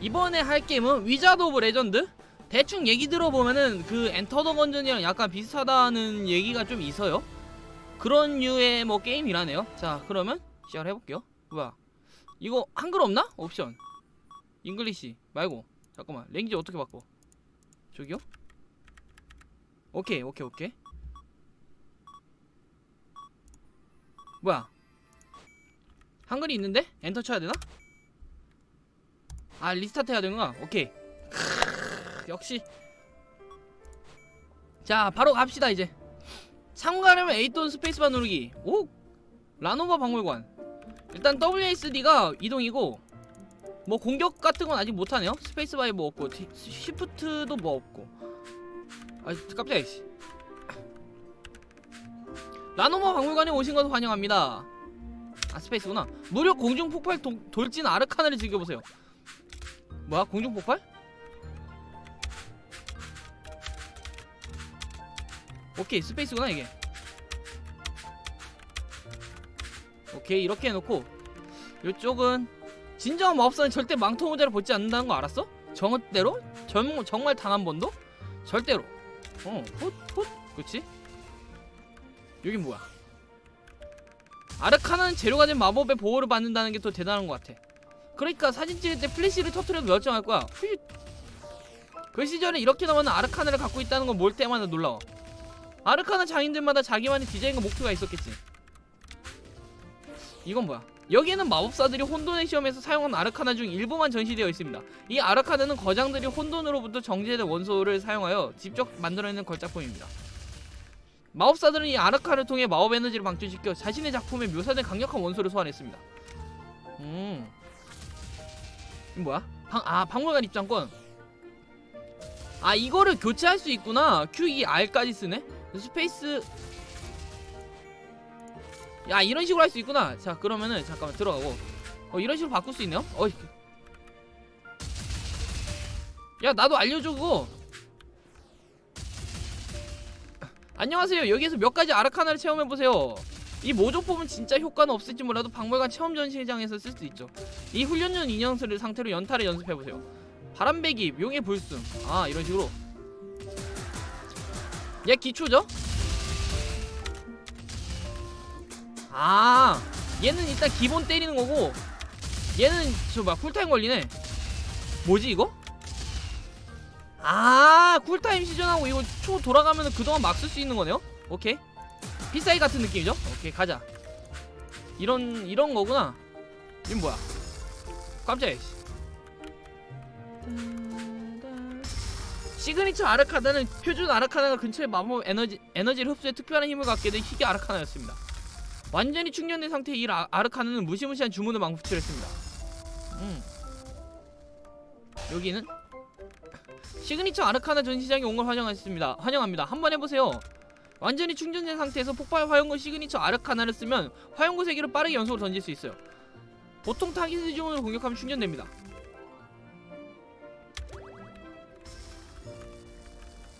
이번에 할 게임은 Wizard of Legend 대충 얘기 들어보면은 그 Enter the Gungeon이랑 약간 비슷하다는 얘기가 좀 있어요. 그런 류의 뭐 게임이라네요. 자 그러면 시작을 해볼게요. 뭐야? 이거 한글 없나? 옵션. English 말고. 잠깐만 language 어떻게 바꿔? 저기요? 오케이 오케이 오케이. 뭐야? 한글이 있는데? 엔터 쳐야 되나? 아 restart 해야 되는구나. 오케이. 크으, 역시. 자 바로 갑시다 이제. 참가하려면 A 또는 스페이스바 누르기. 오! 라노바 박물관. 일단 WSD가 이동이고 뭐 공격 같은 건 아직 못하네요. 스페이스바에 뭐 없고 디- 시프트도 뭐 없고. 아 깜짝이야 씨. 라노바 박물관에 오신 것을 환영합니다. 아 스페이스구나. 무료 공중 폭발 도, 돌진 아르카나를 즐겨보세요 뭐야 공중 폭발? 오케이 스페이스구나 이게 오케이 이렇게 해놓고 이쪽은 진정한 마법사는 절대 망토 모자를 벗지 않는다는 거 알았어? 정대로? 정, 정말 단 한 번도? 절대로 어 훗훗 그치? 여긴 뭐야 아르카나는 재료가 된 마법의 보호를 받는다는 게더 대단한 것 같아 그러니까 사진 찍을 때 플래시를 터트려도 멸정할 거야. 휘. 그 시절에 이렇게 나오는 아르카나를 갖고 있다는 건볼 때마다 놀라워. 아르카나 장인들마다 자기만의 디자인과 목표가 있었겠지. 이건 뭐야? 여기에는 마법사들이 혼돈의 시험에서 사용한 아르카나 중 일부만 전시되어 있습니다. 이 아르카나는 거장들이 혼돈으로부터 정제된 원소를 사용하여 직접 만들어내는 걸작품입니다. 마법사들은 이 아르카나를 통해 마법 에너지를 방출시켜 자신의 작품에 묘사된 강력한 원소를 소환했습니다. 음 뭐야? 방, 아 박물관 입장권. 아 이거를 교체할 수 있구나. QER까지 쓰네? space. 야 이런 식으로 할 수 있구나. 자 그러면은 잠깐만 들어가고. 어 이런 식으로 바꿀 수 있네요? 어이. 야 나도 알려줘 그거. 안녕하세요. 여기에서 몇 가지 아르카나를 체험해보세요 이 모조품은 진짜 효과는 없을지 몰라도 박물관 체험 전시장에서 쓸 수 있죠 이 훈련용 인형들을 상태로 연타를 연습해보세요 바람배기 용의 불순 아 이런 식으로 얘 기초죠? 아 얘는 일단 기본 때리는 거고 얘는 저 뭐야 쿨타임 걸리네 뭐지 이거? 아 쿨타임 시전하고 이거 초 돌아가면 그동안 막 쓸 수 있는 거네요? 오케이 피사이 같은 느낌이죠? 오케이 가자. 이런 이런 거구나. 이건 뭐야? 깜짝이야 씨. 시그니처 아르카나는 표준 아르카나가 근처의 마법 에너지, 에너지를 흡수해 특별한 힘을 갖게 된 희귀 아르카나였습니다. 완전히 충전된 상태의 이 아, 아르카나는 무시무시한 주문을 방출했습니다. 음. 여기는? 시그니처 아르카나 전시장에 온 걸 환영했습니다. 환영합니다. 한번 해보세요 완전히 충전된 상태에서 폭발 화용구 시그니처 아르카나를 쓰면 화염구 세개를 빠르게 연속으로 던질 수 있어요. 보통 타깃의 주문으로 공격하면 충전됩니다.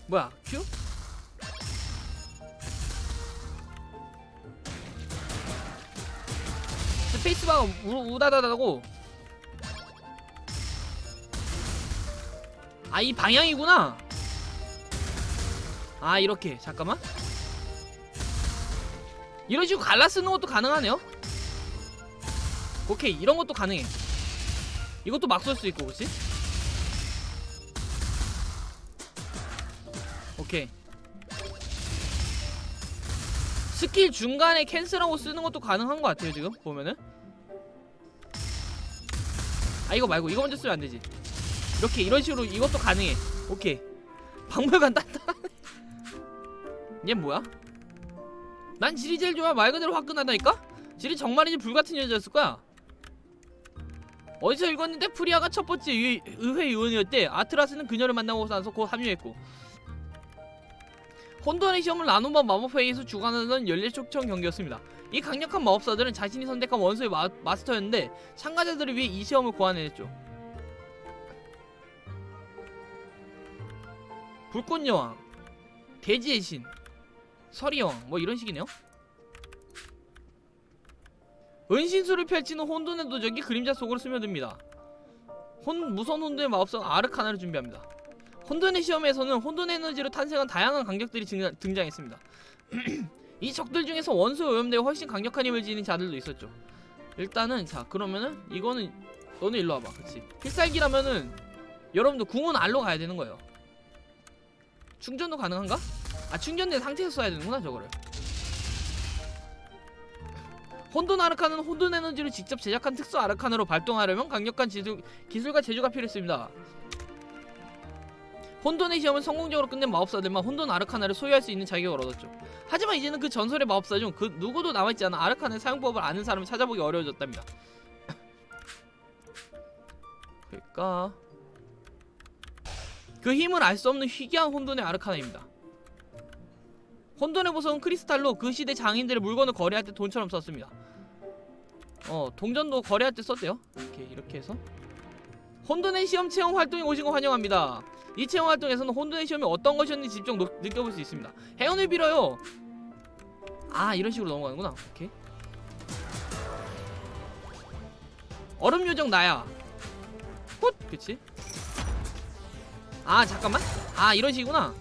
뭐야? Q? 스페이스바가 우, 우다다다고. 아 이 방향이구나. 아 이렇게. 잠깐만 이런 식으로 갈라 쓰는 것도 가능하네요. 오케이 이런 것도 가능해. 이것도 막 쏠 수 있고 그치? 오케이. 스킬 중간에 cancel하고 쓰는 것도 가능한 것 같아요 지금 보면은. 아 이거 말고 이거 먼저 쓰면 안되지. 이렇게 이런 식으로 이것도 가능해. 오케이. 박물관 단단하네. 얘 뭐야? 난 질이 제일 좋아 말 그대로 화끈하다니까? 질이 정말이지 불같은 여자였을 거야 어디서 읽었는데 프리아가 첫 번째 의, 의회 의원이었대 아트라스는 그녀를 만나고 나서 곧 합류했고 혼돈의 시험을 나누마 마법회의에서 주관하던 연례 초청 경기였습니다. 이 강력한 마법사들은 자신이 선택한 원소의 마, 마스터였는데 참가자들을 위해 이 시험을 고안해냈죠. 불꽃 여왕, 대지의 신, 서리 여왕 뭐 이런 식이네요. 은신술을 펼치는 혼돈의 도적이 그림자 속으로 스며듭니다. 혼 무선 혼돈의 마법사가 아르카나를 준비합니다. 혼돈의 시험에서는 혼돈 에너지로 탄생한 다양한 강적들이 증- 등장 했습니다. 이 적들 중에서 원소에 오염되어 훨씬 강력한 힘을 지닌 자들도 있었죠. 일단은 자 그러면은 이거는 너는 일로 와봐, 그렇지? 필살기라면은 여러분들 궁은 알로 가야 되는 거예요. 충전도 가능한가? 아 충전된 상태에서 써야 되는구나 저거를. 혼돈 아르카는 혼돈 에너지를 직접 제작한 특수 아르카나로 발동하려면 강력한 기술, 기술과 재주가 필요했습니다. 혼돈의 시험을 성공적으로 끝낸 마법사들만 혼돈 아르카나를 소유할 수 있는 자격을 얻었죠. 하지만 이제는 그 전설의 마법사 중 그 누구도 남아있지 않아 아르카나의 사용법을 아는 사람을 찾아보기 어려워졌답니다. 그러니까 그 힘을 알 수 없는 희귀한 혼돈의 아르카나입니다. 혼돈의 보석은 크리스탈로 그 시대 장인들의 물건을 거래할 때 돈처럼 썼습니다. 어 동전도 거래할 때 썼대요. 이렇게 이렇게 해서 혼돈의 시험 체험 활동에 오신 거 환영합니다. 이 체험 활동에서는 혼돈의 시험이 어떤 것이었는지 직접 노- 느껴볼 수 있습니다. 행운을 빌어요. 아 이런 식으로 넘어가는구나. 오케이. 얼음 요정 나야. 훗 그치? 아 잠깐만. 아 이런 식이구나.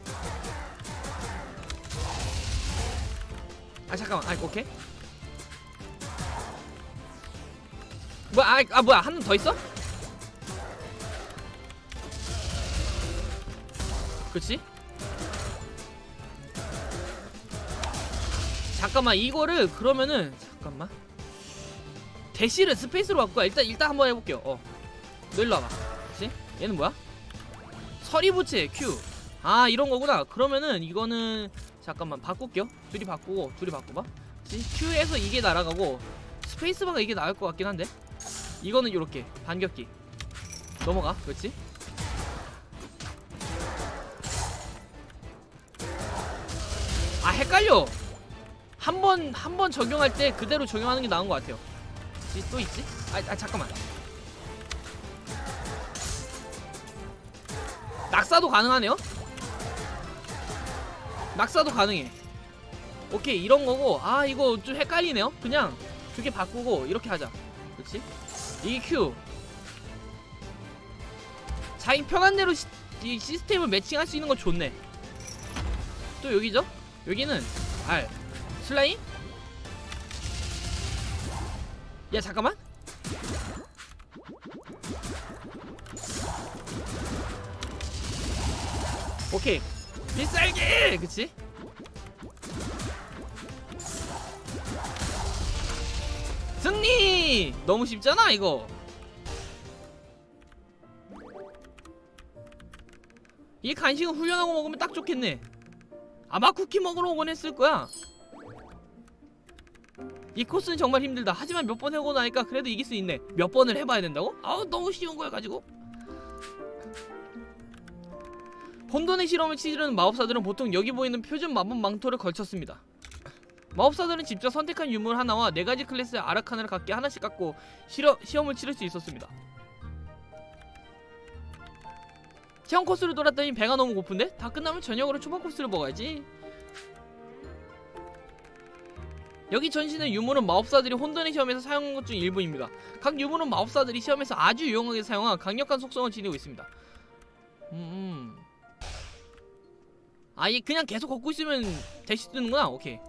아 잠깐만. 아 오케이. 뭐야? 아, 아 뭐야? 한번더 있어? 그치? 잠깐만 이거를 그러면은 잠깐만 대시를 스페이스로 바꿔 일단 일단 한번 해볼게요 어. 너 일로 와봐 그치? 얘는 뭐야? 서리부채 Q 아 이런 거구나 그러면은 이거는 잠깐만 바꿀게요 둘이 바꾸고 둘이 그치? Q에서 이게 날아가고 스페이스바가 이게 나을 것 같긴 한데 이거는 이렇게 반격기 넘어가 그렇지? 아 헷갈려 한 번 한 번 적용할 때 그대로 적용하는 게 나은 것 같아요 이- 또 있지? 아, 아 잠깐만 낙사도 가능하네요? 낙사도 가능해. 오케이 이런 거고 아 이거 좀 헷갈리네요. 그냥 두 개 바꾸고 이렇게 하자. 그렇지? 이게 Q. 자기 편한 대로 시, 이 시스템을 매칭할 수 있는 건 좋네. 또 여기죠? 여기는 R. 슬라임? 야 잠깐만. 오케이 필살기! 그치? 승리! 너무 쉽잖아 이거. 이 간식은 훈련하고 먹으면 딱 좋겠네. 아마 쿠키 먹으러 오곤 했을 거야. 이 코스는 정말 힘들다. 하지만 몇 번 해보고 나니까 그래도 이길 수 있네. 몇 번을 해봐야 된다고? 아우 너무 쉬운 거야 가지고 혼돈의 실험을 치르는 마법사들은 보통 여기 보이는 표준 마법 망토를 걸쳤습니다 마법사들은 직접 선택한 유물 하나와 네 가지 클래스의 아르카나를 각기 하나씩 갖고 실어, 시험을 치를 수 있었습니다. 체험 코스를 돌았더니 배가 너무 고픈데? 다 끝나면 저녁으로 초밥 코스를 먹어야지. 여기 전시는 유물은 마법사들이 혼돈의 시험에서 사용한 것 중 일부입니다. 각 유물은 마법사들이 시험에서 아주 유용하게 사용한 강력한 속성을 지니고 있습니다. 음, 음. 아, 이 그냥 계속 걷고 있으면 대시 뜨는구나. 오케이.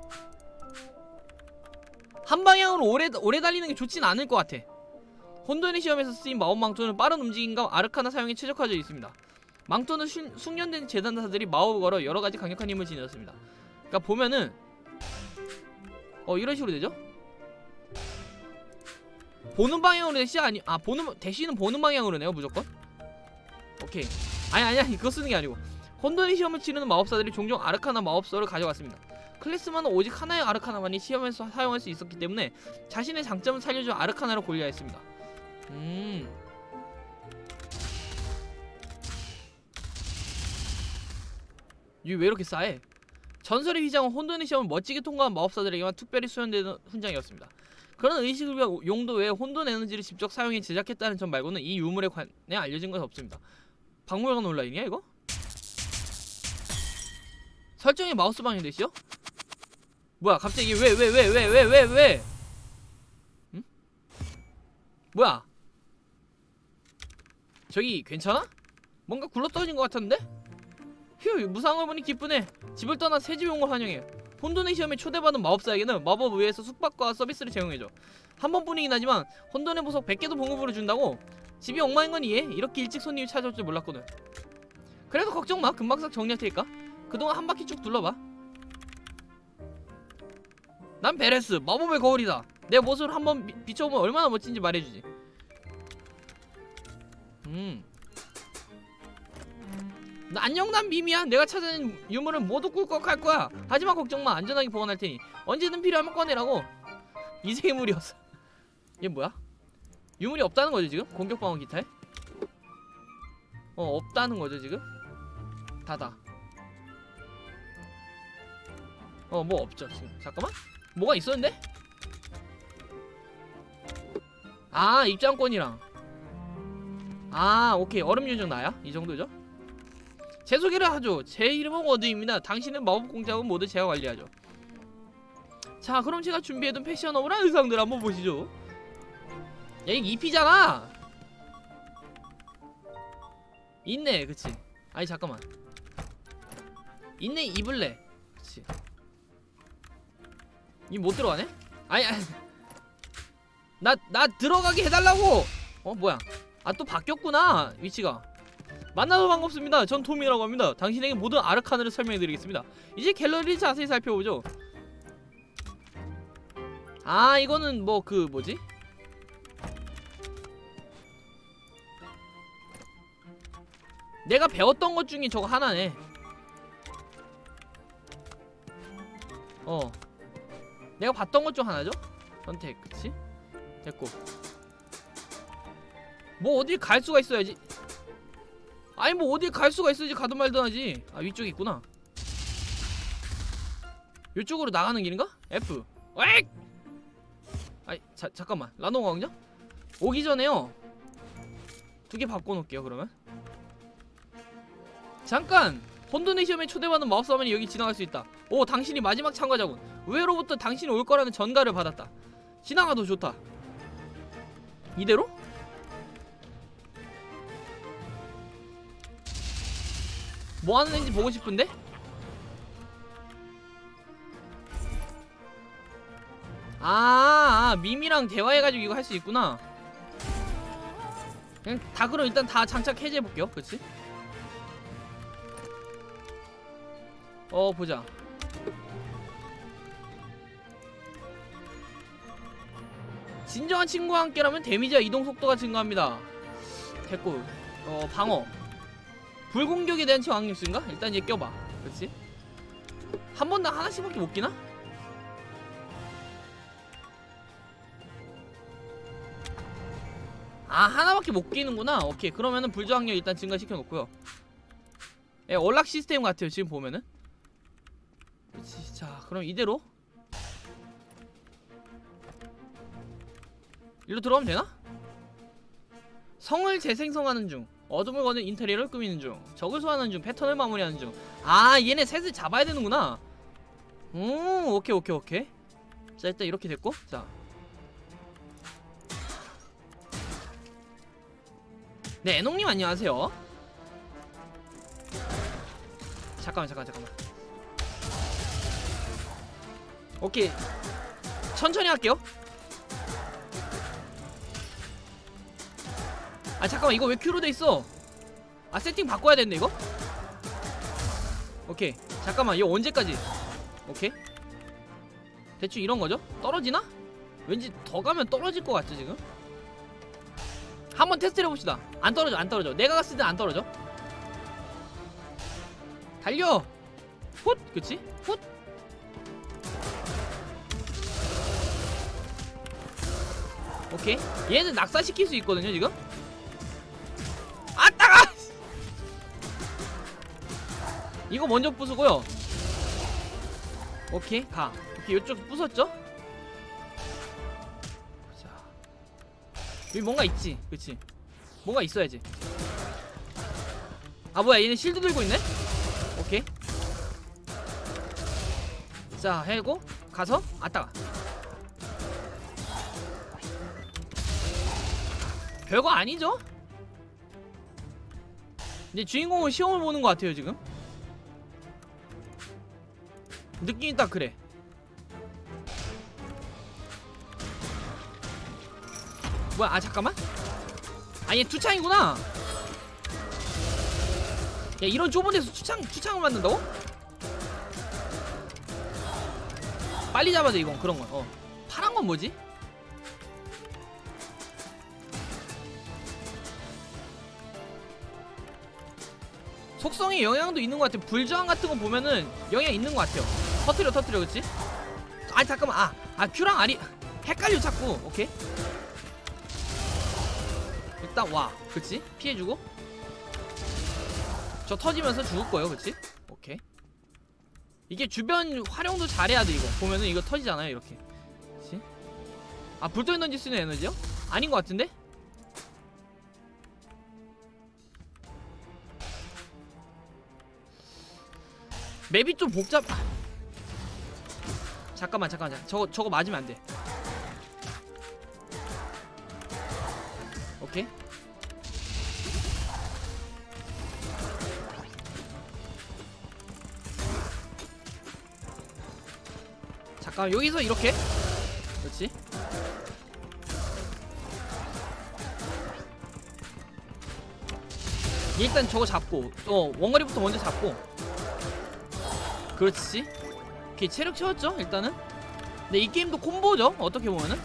한 방향으로 오래 오래 달리는 게 좋진 않을 것 같아. 혼돈의 시험에서 쓰인 마법 망토는 빠른 움직임과 아르카나 사용에 최적화되어 있습니다. 망토는 신- 숙련된 재단사들이 마법을 걸어 여러 가지 강력한 힘을 지녔습니다. 그러니까 보면은 어 이런 식으로 되죠? 보는 방향으로 대시 아니 아 보는 대시는 보는 방향으로 네요 무조건. 오케이. 아니 아니 그거 쓰는 게 아니고 혼돈의 시험을 치르는 마법사들이 종종 아르카나 마법서를 가져갔습니다. 클래스만은 오직 하나의 아르카나만이 시험에서 사용할 수 있었기 때문에 자신의 장점을 살려줘 아르카나로 골라했습니다. 음. 이게 왜 이렇게 싸해? 전설의 휘장은 혼돈의 시험을 멋지게 통과한 마법사들에게만 특별히 수련되는 훈장이었습니다. 그런 의식을 위한 용도 외에 혼돈 에너지를 직접 사용해 제작했다는 점 말고는 이 유물에 관해 알려진 건 없습니다. 박물관 온라인이야 이거? 설정이 마우스 방향되시죠? 뭐야 갑자기 왜 왜 왜 왜 왜 왜 왜? 응? 뭐야? 저기 괜찮아? 뭔가 굴러떨어진 것 같았는데? 휴 무상을 보니 기쁘네 집을 떠나 새 집에 온 걸 환영해 혼돈의 시험에 초대받은 마법사에게는 마법 의회에서 숙박과 서비스를 제공해줘 한 번뿐이긴 하지만 혼돈의 보석 100개도 봉급으로 준다고 집이 엉망인 건 이해 이렇게 일찍 손님이 찾아올 줄 몰랐거든 그래도 걱정 마 금방 싹 정리할 테니까 그동안 한 바퀴 쭉 둘러봐. 난 베레스 마법의 거울이다. 내 모습을 한번 비- 비춰보면 얼마나 멋진지 말해주지. 음. 나 안녕 난 미미야. 내가 찾아낸 유물을 모두 꿀꺽할 거야. 하지만 걱정마. 안전하게 보관할 테니. 언제든 필요하면 꺼내라고. 이세물이었어. 얘 뭐야? 유물이 없다는 거죠 지금? 공격 방어 기타에? 어 없다는 거죠 지금? 닫아 어 뭐 없죠 지금. 잠깐만. 뭐가 있었는데? 아 입장권이랑. 아 오케이. 얼음 요정 나야? 이 정도죠? 제 소개를 하죠. 제 이름은 워드입니다. 당신은 마법 공작은 모두 제가 관리하죠. 자 그럼 제가 준비해둔 패셔너블한 의상들 한번 보시죠. 야 이게 입히잖아! 있네 그치. 아니 잠깐만. 있네 입을래. 그치 이 못 들어가네? 아니 아니 나, 나 들어가게 해달라고! 어, 뭐야. 아, 또 바뀌었구나, 위치가. 만나서 반갑습니다. 전 톰이라고 합니다. 당신에게 모든 아르카나를 설명해드리겠습니다. 이제 갤러리를 자세히 살펴보죠. 아, 이거는 뭐, 그, 뭐지? 내가 배웠던 것 중에 저거 하나네. 어. 내가 봤던 것 중 하나죠? 선택, 그치? 됐고. 뭐 어딜 갈 수가 있어야지. 아니 뭐 어딜 갈 수가 있어야지 가든 말든 하지. 아 위쪽에 있구나. 이쪽으로 나가는 길인가? F. 엑! 아이 자, 잠깐만. 라노 광장? 오기 전에요. 두 개 바꿔놓을게요 그러면. 잠깐! 혼돈의 시험에 초대받은 마법사만이 여기 지나갈 수 있다. 오 당신이 마지막 참가자군. 의 외로부터 당신이 올 거라는 전가를 받았다 지나가도 좋다 이대로? 뭐 하는 애인지 보고 싶은데? 아, 아 미미랑 대화해가지고 이거 할 수 있구나 그냥 다 그럼 일단 다 장착 해제해볼게요 그치? 어 보자 진정한 친구와 함께라면 데미지와 이동 속도가 증가합니다. 됐고, 어 방어, 불공격에 대한 저항력인가? 일단 얘 껴봐. 그렇지? 한 번당 하나씩밖에 못 끼나? 아 하나밖에 못 끼는구나. 오케이 그러면은 불저항력 일단 증가시켜 놓고요. 예, 얼락 시스템 같아요 지금 보면은. 그렇지. 자 그럼 이대로 일로 들어가면 되나? 성을 재생성하는 중 어둠을 거는 인테리어를 꾸미는 중 적을 소환하는 중 패턴을 마무리하는 중 아 얘네 셋을 잡아야 되는구나 오 오케이 오케이 오케이 자 일단 이렇게 됐고 자 네, 애농님 안녕하세요. 잠깐만, 잠깐, 잠깐만. 오케이. 천천히 할게요. 아 잠깐만 이거 왜 큐로 돼 있어? 아 세팅 바꿔야 되는데 이거? 오케이 잠깐만 이거 언제까지? 오케이 대충 이런 거죠? 떨어지나? 왠지 더 가면 떨어질 것 같죠 지금? 한번 테스트를 해봅시다 안 떨어져 안 떨어져 내가 갔을 땐 안 떨어져 달려 훗 그치? 훗 오케이 얘는 낙사시킬 수 있거든요 지금 이거 먼저 부수고요. 오케이 가. 오케이 이쪽 부쉈죠? 자. 여기 뭔가 있지? 그치? 뭔가 있어야지. 아 뭐야 얘네 실드 들고 있네? 오케이. 자 해고. 가서 아따가. 별거 아니죠? 근데 주인공은 시험을 보는 것 같아요 지금 느낌이 딱 그래 뭐야 아 잠깐만 아얘 투창이구나 야 이런 좁은 데서 투창 투창을 만든다고? 빨리 잡아야 돼 이건 그런 건 어. 파란 건 뭐지? 속성에 영향도 있는 것 같아. 불저항 같은 거 보면은 영향 있는 것 같아요. 터트려 터트려 그렇지? 아 잠깐만 아, 아 큐랑 아리 헷갈려 자꾸 오케이 일단 와 그치? 피해주고 저 터지면서 죽을 거예요 그치? 오케이 이게 주변 활용도 잘해야 돼 이거 보면은 이거 터지잖아요 이렇게 그치? 아 던질 수 있는 에너지요? 아닌 것 같은데? 맵이 좀 복잡. 아. 잠깐만 잠깐만 저거 저거 맞으면 안 돼. 오케이. 잠깐 여기서 이렇게. 그렇지. 일단 저거 잡고 어 원거리부터 먼저 잡고 그렇지 오케이 체력 채웠죠 일단은? 근데 이 게임도 콤보죠 어떻게 보면은?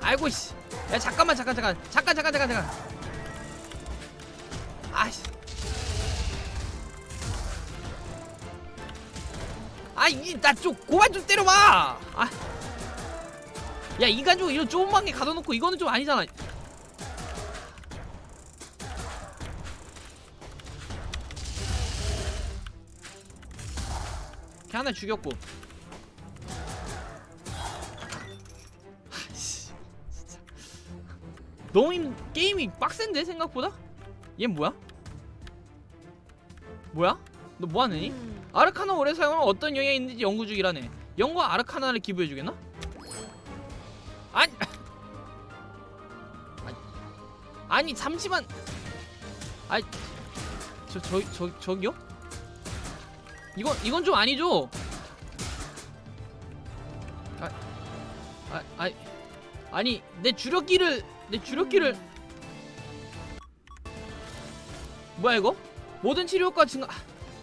아이고 씨 야 잠깐만 잠깐 잠깐. 잠깐 잠깐 잠깐 잠깐. 아씨. 아이나좀 고만 좀 때려봐! 아 야 인간적으로 이런 좁은 방에 가둬놓고 이거는 좀 아니잖아 하나 죽였고 진짜 너무 힘 게임이 빡센데 생각보다? 얘 뭐야? 뭐야? 너 뭐하느니? 아르카나 오래 사용하면 어떤 영향이 있는지 연구 중이라네 연구 아르카나를 기부해주겠나? 아니 아니, 아니 잠시만 아이 저, 저, 저, 저기요? 이건 이건 좀 아니죠? 아니 내 주력기를 내 주력기를 뭐야 이거? 모든 치료 효과 증가. 아,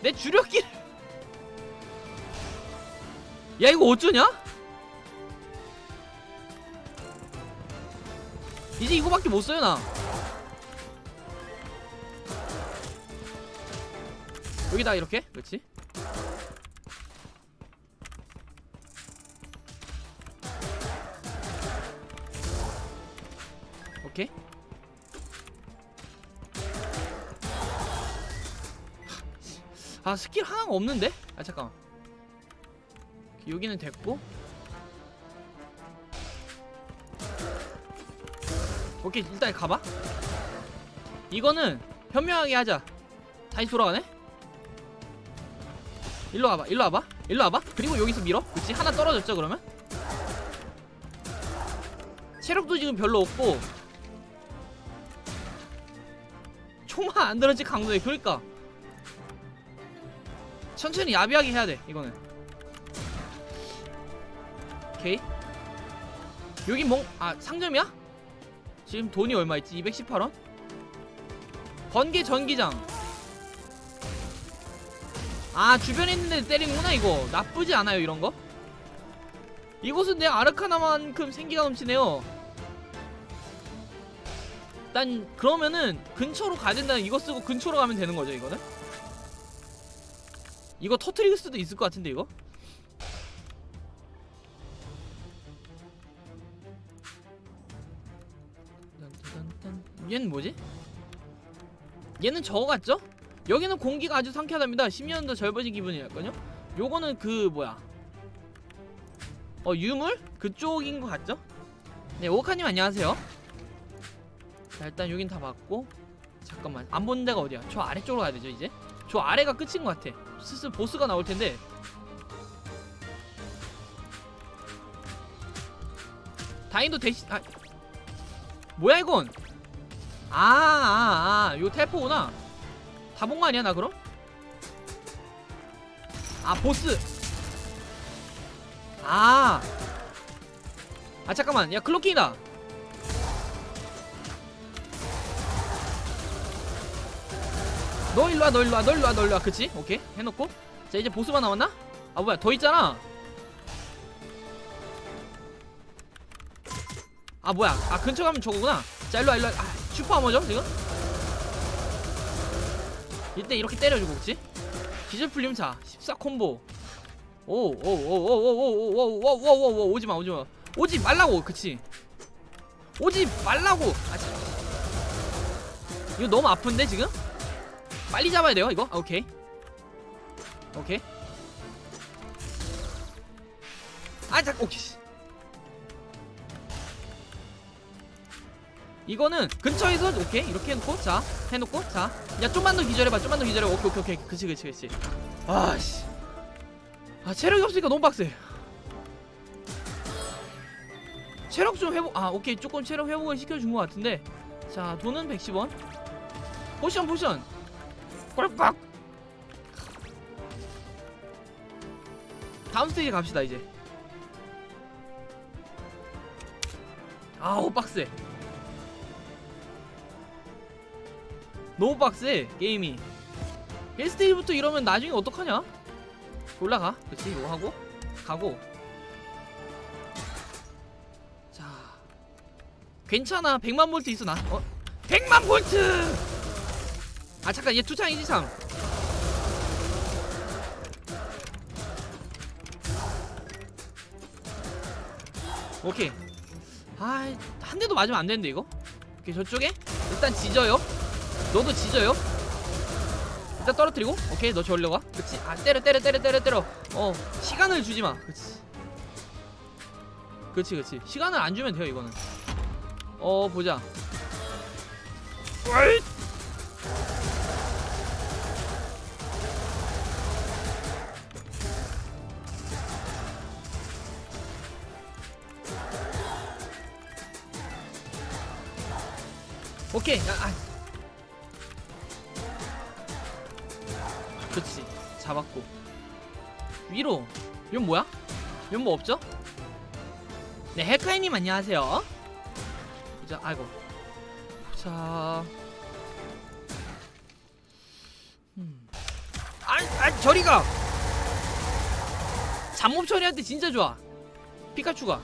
내 주력기를 야 이거 어쩌냐? 이제 이거밖에 못 써요 나. 여기다 이렇게 그렇지? 아 스킬 하나가 없는데? 아 잠깐만. 여기는 됐고. 오케이 일단 가봐. 이거는 현명하게 하자. 다시 돌아가네? 일로 와봐 일로 와봐 일로 와봐. 그리고 여기서 밀어. 그치? 하나 떨어졌죠 그러면? 체력도 지금 별로 없고. 총만 안 들어지 강도에 그러니까 천천히 야비하게 해야 돼 이거는. 오케이. 여기 멍 아 상점이야? 지금 돈이 얼마 있지? 218원? 번개 전기장. 아 주변에 있는 데 때리는구나 이거. 나쁘지 않아요 이런거. 이곳은 내 아르카나만큼 생기가 넘치네요. 일단 그러면은 근처로 가야 된다는 이거 쓰고 근처로 가면 되는 거죠 이거는 이거 터트릴 수도 있을 것 같은데 이거 얘는 뭐지? 얘는 저거 같죠? 여기는 공기가 아주 상쾌하답니다 10년 더 젊어진 기분이랄까요? 요거는 그 뭐야 어 유물? 그쪽인 것 같죠? 네 오카님 안녕하세요 자 일단 여긴 다 봤고 잠깐만 안 보는 데가 어디야 저 아래쪽으로 가야 되죠 이제 저 아래가 끝인 것 같아 슬슬 보스가 나올 텐데 다인도 대신 아 뭐야 이건 아아아 요 텔포구나 다 본 거 아니야 나 그럼? 아 보스 아. 아 잠깐만. 야 클로킹이다. 너 일로 와. 너 일로 와. 너 일로 와. 너 일로 와. 그치? 오케이. 해 놓고. 자, 이제 보스만 남았나? 아 뭐야? 더 있잖아. 아 뭐야? 아 근처 가면 저거구나. 자, 일로 와. 일로 와. 아, 슈퍼 하머죠, 지금? 이때 이렇게 때려주고 그치? 기절 풀림 자. 14 콤보. 오오오오오오오오오오오오오 오지마 오지마 오지 말라고 그치 오지 말라고 아 참. 이거 너무 아픈데 지금 빨리 잡아야 돼요 이거? 아, 오케이. 오케이. 아자 오케이. 이거는 근처에서 오케이. 이렇게 해놓고 자 해놓고 자야 좀만 더 기절해봐 좀만 더 기절해 오케이 오케이 오케이. 그치 그치 그치. 아씨. 아 체력이 없으니까 너무 빡세. 체력 좀 회복 아 오케이. 조금 체력 회복을 시켜준 것 같은데. 자 돈은 110원. potion potion 꼴깍 다음 스테이지 갑시다 이제. 아우 빡세 너무 빡세 게임이. 1스테이지부터 이러면 나중에 어떡하냐? 올라가. 그치 이거 하고? 가고. 자. 괜찮아. 100만 볼트 있어 나. 어? 100만 볼트 아 잠깐 얘 투창이지 참 오케이. 아한 대도 맞으면 안 되는데 이거? 오케이 저쪽에? 일단 지져요. 너도 지져요. 일단 떨어뜨리고. 오케이 너 저리로 가 그치? 아 때려 때려 때려 때려 때려. 어 시간을 주지 마. 그치. 그치 그치. 시간을 안 주면 돼요 이거는. 어 보자. 어이! 오케이 야, 아. 그치. 잡았고. 위로. 이건 뭐야? 이건 뭐 없죠? 네 헬카이님 안녕하세요. 자 아이고. 자. 음. 아, 아 저리가. 잠몸 처리할 때 진짜 좋아. 피카츄가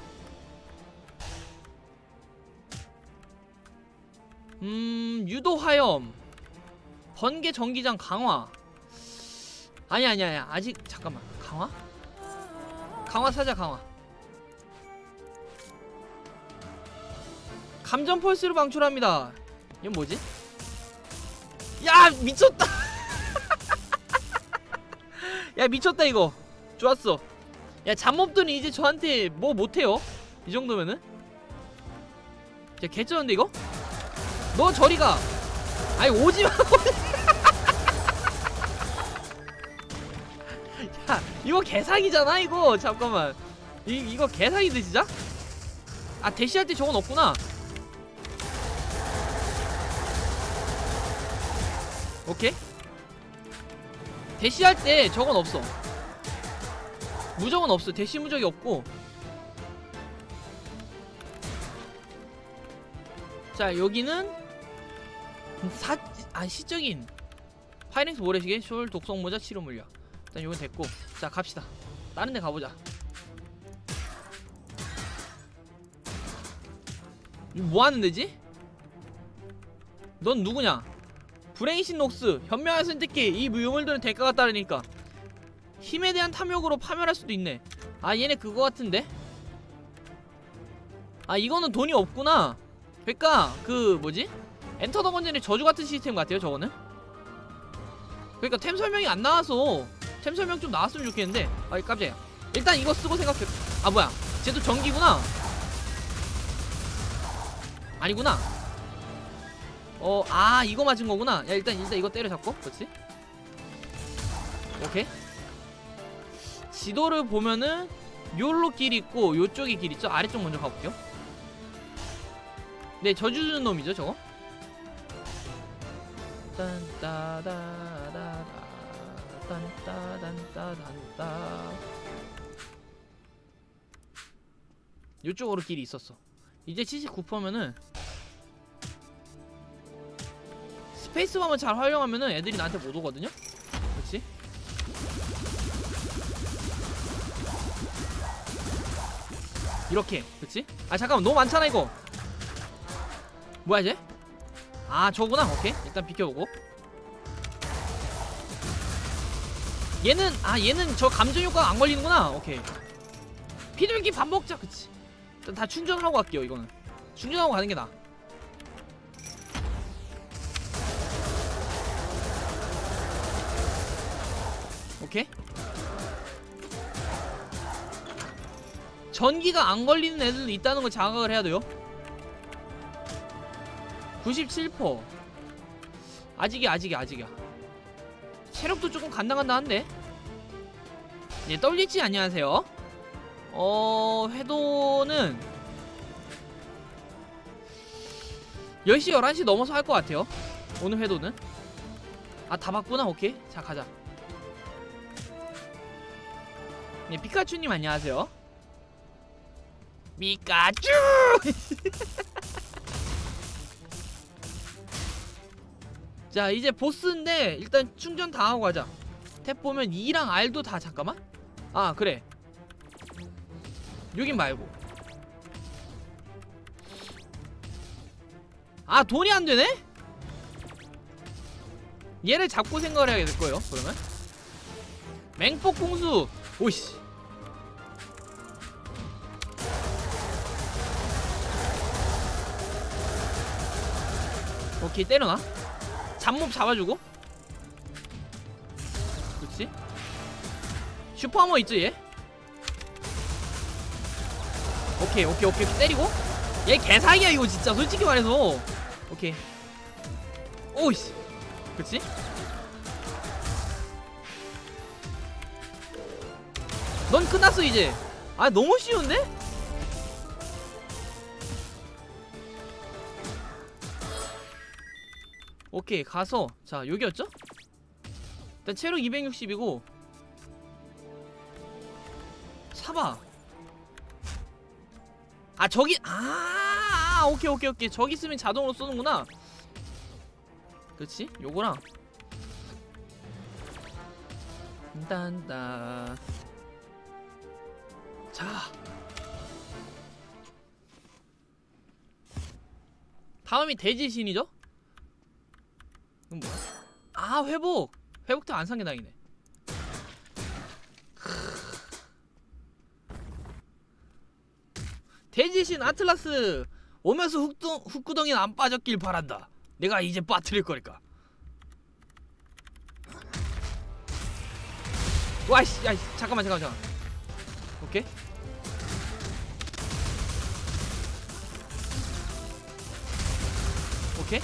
음 유도 화염. 번개 전기장 강화. 아니 아니 아니 아직 잠깐만. 강화? 강화 사자 강화. 감전 펄스를 방출합니다. 이건 뭐지? 야 미쳤다. 야 미쳤다 이거. 좋았어. 야 잠몹들은 이제 저한테 뭐 못해요? 이 정도면은? 야 개쩌는데 이거? 너 저리가. 아니 오지마. 야 이거 개사기잖아 이거. 잠깐만. 이, 이거 개사기인데 진짜? 아 대시할 때 저건 없구나. 오케이. 대시할 때 저건 없어. 무적은 없어. 대시 무적이 없고. 자 여기는 사, 아 시적인 파이랭스 모래시계 숄 독성 모자 치료 물약 일단 이건 됐고 자 갑시다 다른 데 가보자 뭐 하는 데지? 넌 누구냐? 브레이신 녹스 현명한 선택기 이 유물들은 대가가 따르니까 힘에 대한 탐욕으로 파멸할 수도 있네 아 얘네 그거 같은데? 아 이거는 돈이 없구나 그니까 그 뭐지? 엔터 더 건전의 저주 같은 시스템 같아요 저거는? 그러니까 템 설명이 안 나와서 템 설명 좀 나왔으면 좋겠는데. 아이 깜짝이야. 일단 이거 쓰고 생각해. 아 뭐야. 쟤도 전기구나. 아니구나. 어 아 이거 맞은 거구나. 야 일단 일단 이거 때려잡고. 그렇지? 오케이. 지도를 보면은 요로 길 있고 요쪽에 길 있죠? 아래쪽 먼저 가볼게요. 네 저주 주는 놈이죠 저거 딴따다다다 딴따단따단따. 요쪽으로 길이 있었어. 이제 79%면은 스페이스바만 잘 활용하면은 애들이 나한테 못 오거든요? 그렇지 이렇게 그치? 아 잠깐만 너무 많잖아 이거. 뭐야 이제? 아 저거구나. 오케이. 일단 비켜보고. 얘는 아 얘는 저 감정 효과가 안 걸리는구나. 오케이. 피들기 밥 먹자 그치. 일단 다 충전하고 갈게요 이거는. 충전하고 가는 게 나아. 오케이. 전기가 안 걸리는 애들도 있다는 걸 자각을 해야 돼요 97% 아직이야 아직이야 아직이야. 체력도 조금 간당간당한데? 네 떨리지? 안녕하세요. 어 회도는 10시 11시 넘어서 할 것 같아요. 오늘 회도는. 아 다 봤구나. 오케이. 자 가자. 네 피카츄님 안녕하세요. 미카츄 자 이제 보스인데 일단 충전 다 하고 가자. 탭 보면 2랑 R도 다 잠깐만. 아 그래. 여긴 말고. 아 돈이 안 되네? 얘를 잡고 생각을 해야 될 거예요 그러면. 맹폭 공수. 오이씨. 오케이 때려놔 잡몹 잡아주고? 그렇지 슈퍼하머 있지 얘? 오케이 오케이 오케이. 때리고? 얘 개사기야 이거 진짜. 솔직히 말해서. 오케이. 오이씨. 그렇지 넌 끝났어 이제. 아 너무 쉬운데? 오케이 가서 자 여기였죠? 일단 체력 260이고 사봐 아 저기 아 아, 오케이 오케이 오케이. 저기 있으면 자동으로 쏘는구나. 그렇지? 요거랑. 딴따 자. 다음이 돼지신이죠? 그럼 뭐야? 아 회복! 회복도 안 산 게 다행이네. 돼지신 아틀라스 오면서 흙동, 흙구덩이는 안 빠졌길 바란다. 내가 이제 빠뜨릴 거니까. 와이씨 야이 잠깐만 잠깐만 잠깐만. 오케이. 오케이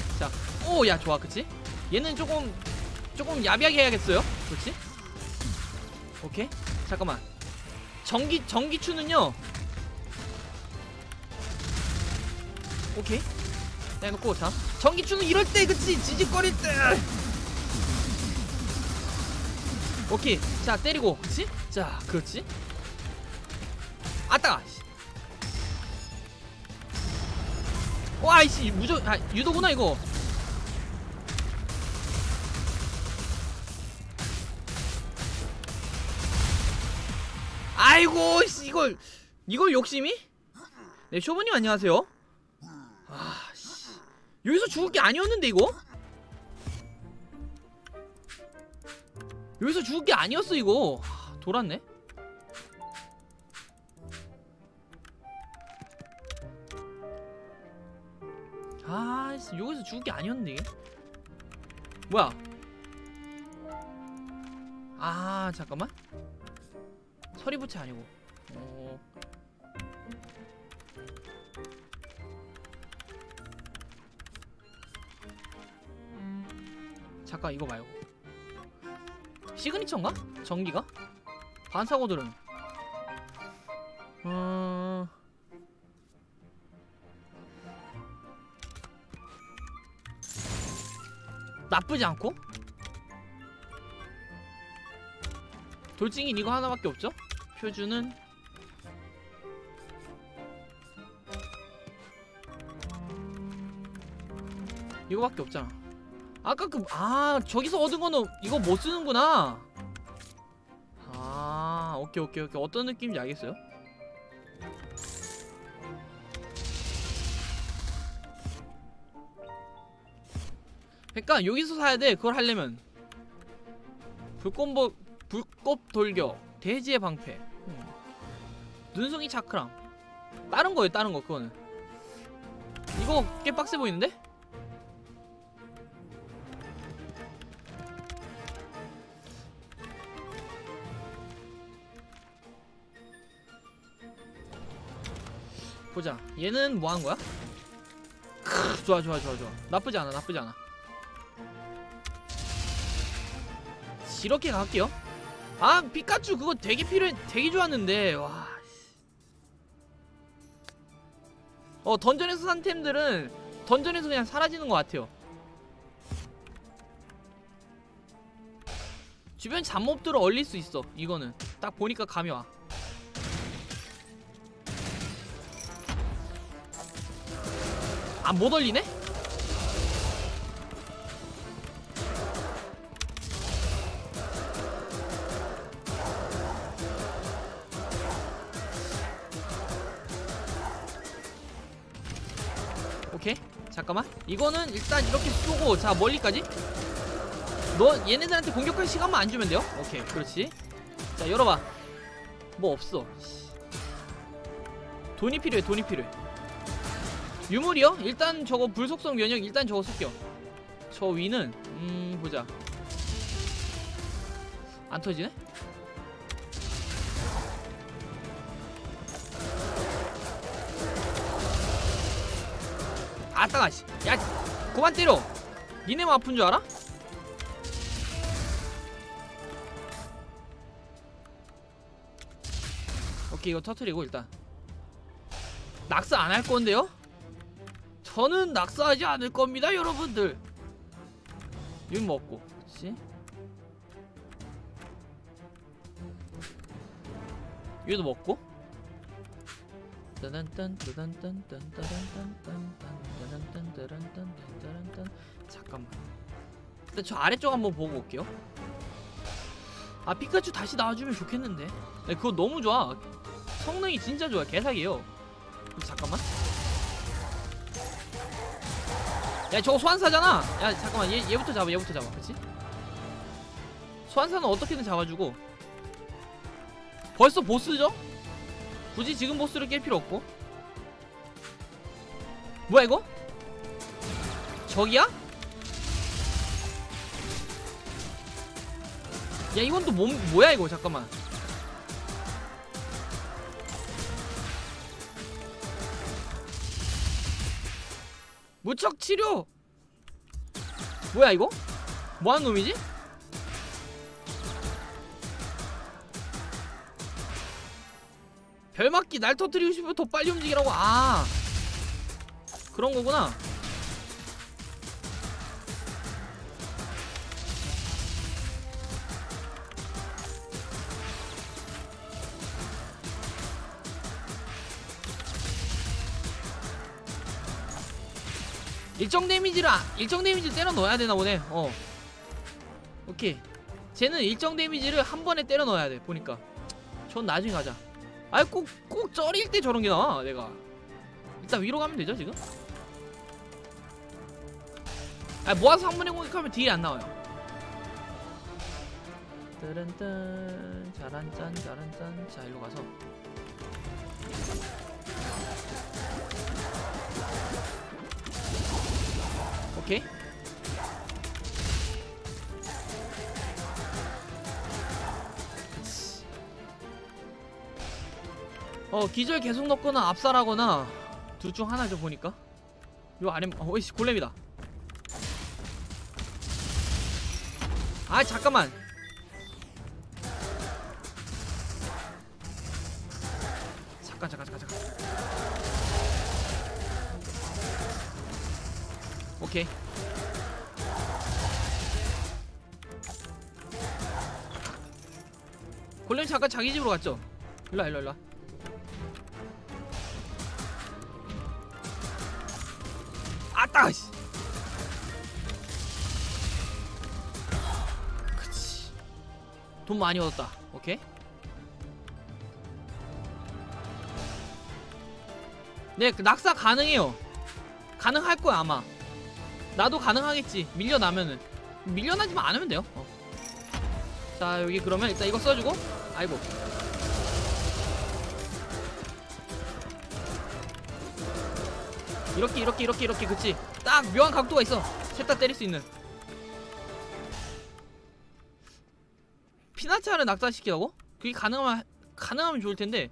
자오야 좋아 그치 얘는 조금 조금 야비하게 해야겠어요? 그렇지? 오케이. 잠깐만. 전기 전기추는요? 오케이. 내놓고 자 전기추는 이럴 때 그치? 지직거릴 때. 오케이. 자 때리고. 그치? 자 그렇지? 아따! 씨. 와 이씨 무조 아 유도구나 이거 아이고 씨, 이걸 이걸 욕심이? 네 쇼부님 안녕하세요. 아 씨. 여기서 죽을 게 아니었는데 이거? 여기서 죽을 게 아니었어 이거. 하, 돌았네. 아 씨, 여기서 죽을 게 아니었는데 이게. 뭐야? 아 잠깐만. 서리부채 아니고 어... 잠깐 이거 말고 시그니처인가? 전기가? 반사고들은 음... 나쁘지 않고? 돌진이 이거 하나밖에 없죠? 표준은? 이거밖에 없잖아. 아까 그 아 저기서 얻은 거는 이거 못 쓰는구나. 아 오케이 오케이 오케이. 어떤 느낌인지 알겠어요? 그러니까 여기서 사야 돼 그걸 하려면. 불꽃보 불꽃 돌격 돼지의 방패. 음. 눈송이 차크랑. 다른 거예요 다른 거 그거는. 이거 꽤 빡세 보이는데? 보자. 얘는 뭐 하는 거야? 크, 좋아 좋아 좋아 좋아. 나쁘지 않아 나쁘지 않아. 이렇게 갈게요 아 피카츄 그거 되게 필요해 되게 좋았는데 와. 어 던전에서 산 템들은 던전에서 그냥 사라지는 것 같아요 주변 잡몹들을 얼릴 수 있어 이거는 딱 보니까 감이 와 아, 못 얼리네? 이거는 일단 이렇게 쏘고, 자, 멀리까지. 너 얘네들한테 공격할 시간만 안 주면 돼요? 오케이, 그렇지. 자, 열어봐. 뭐 없어. 돈이 필요해, 돈이 필요해. 유물이요? 일단 저거 불속성 면역 일단 저거 섞여 저 위는 음 보자 안 터지네? 아따가 씨. 야 그만 때려 니네만 아픈 줄 알아? 오케이 이거 터트리고 일단 낙스 안할 건데요? 저는 낙서하지 않을 겁니다 여러분들 이거 먹고 그치? 이것도 먹고 따단딴 따단딴 딴따란딴 딴딴 따란딴 따란딴 잠깐만. 일단 저 아래쪽 한번 보고 올게요. 아 피카츄 다시 나와주면 좋겠는데? 네, 그거 너무 좋아. 성능이 진짜 좋아. 개사기예요. 잠깐만. 야 저거 소환사잖아. 야 잠깐만. 얘, 얘부터 잡아 얘부터 잡아. 그치? 소환사는 어떻게든 잡아주고. 벌써 보스죠? 굳이 지금 보스를 깰 필요 없고. 뭐야 이거? 저기야? 야 이건 또 뭐, 뭐야 이거? 잠깐만. 무척 치료! 뭐야 이거? 뭐하는 놈이지? 별맞기 날 터뜨리고 싶으면 더 빨리 움직이라고? 아. 그런 거구나 일정 데미지를 아- 일정 데미지 때려 넣어야 되나 보네. 어. 오케이. 쟤는 일정 데미지를 한 번에 때려 넣어야 돼. 보니까. 전 나중에 가자. 아이 꼭꼭 쩔일 때 저런 게 나와. 내가. 일단 위로 가면 되죠 지금? 아 모아서 한 번에 공격하면 딜이 안 나와요. 따란딴 자란짠 자란짠 자 일로 가서 오케이. 어 기절 계속 넣거나 압살하거나 둘 중 하나죠 보니까. 요 아래 어 이씨 골렘이다. 아 잠깐만. 잠깐 잠깐 잠깐 잠깐 오케이. 골렘 잠깐 자기 집으로 갔죠? 일라 일라 일라 아따 씨. 그치. 돈 많이 얻었다. 오케이. 네 그 낙사 가능해요. 가능할 거야 아마. 나도 가능하겠지. 밀려나면은 밀려나지만 않으면 돼요. 어. 자 여기 그러면 일단 이거 써주고, 아이고. 이렇게 이렇게 이렇게 이렇게 그치. 딱 묘한 각도가 있어. 셋 다 때릴 수 있는. 피나차를 낙사시키라고? 그게 가능하면 가능하면 좋을 텐데.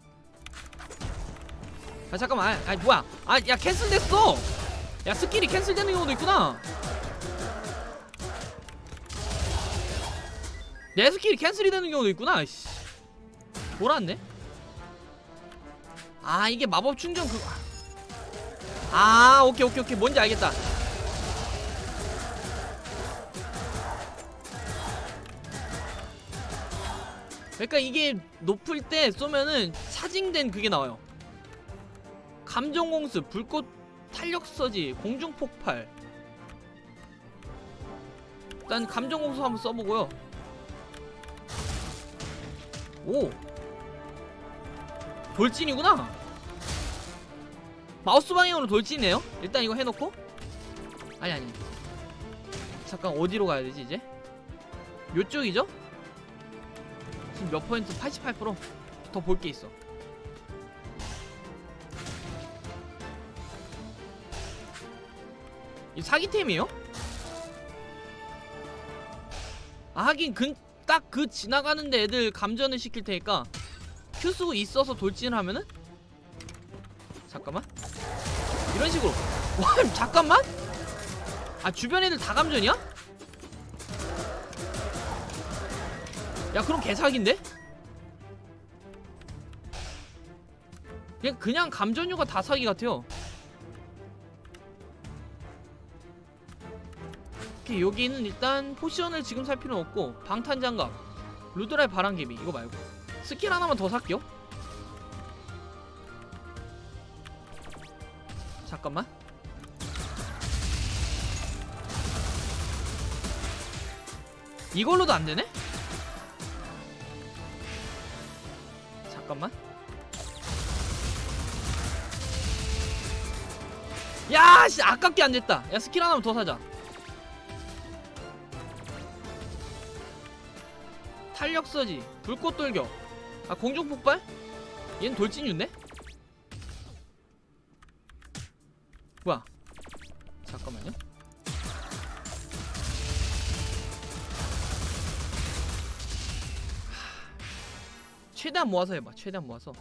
아 잠깐만 아, 아니 뭐야 아야 cancel 됐어 야 스킬이 cancel되는 경우도 있구나. 내 스킬이 cancel이 되는 경우도 있구나 씨. 몰랐네. 아 이게 마법 충전 그거 아 오케이 오케이 오케이. 뭔지 알겠다. 그러니까 이게 높을 때 쏘면은 차징된 그게 나와요. 감정공습, 불꽃 탄력서지, 공중폭발. 일단 감정공습 한번 써보고요. 오! 돌진이구나! 마우스 방향으로 돌진이에요? 일단 이거 해놓고? 아니 아니. 잠깐 어디로 가야 되지 이제? 요쪽이죠? 지금 몇 퍼센트? 88%더 볼 게 있어 이 사기템이에요? 아 하긴 딱그 지나가는 데 애들 감전을 시킬 테니까 큐 쓰고 있어서 돌진을 하면은 잠깐만 이런 식으로 와 잠깐만 아 주변 애들 다 감전이야? 야 그럼 개사기인데? 그냥 그냥 감전류가 다 사기 같아요 오케이 여기는 일단 potion을 지금 살 필요는 없고 방탄장갑 루드라의 바람개비 이거 말고. 스킬 하나만 더 살게요. 잠깐만. 이걸로도 안되네? 잠깐만. 야씨 아깝게 안됐다. 야 스킬 하나만 더 사자 탄력 서지 불꽃 돌격 아 공중 폭발? 얘는 돌진인데? 뭐야 잠깐만요 최대한 모아서 해봐 최대한 모아서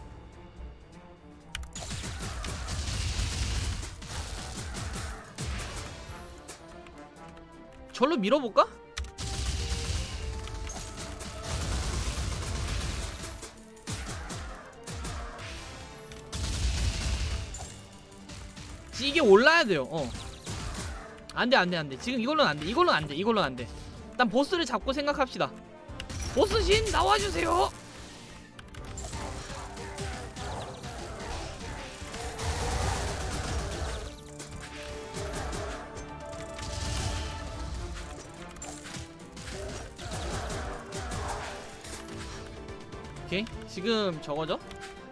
절로 밀어볼까? 이게 올라야 돼요. 어. 안 돼, 안 돼, 안 돼. 지금 이걸로는 안 돼. 이걸로는 안 돼. 이걸로는 안 돼. 일단 보스를 잡고 생각합시다. 보스신 나와주세요. 오케이. 지금 저거죠?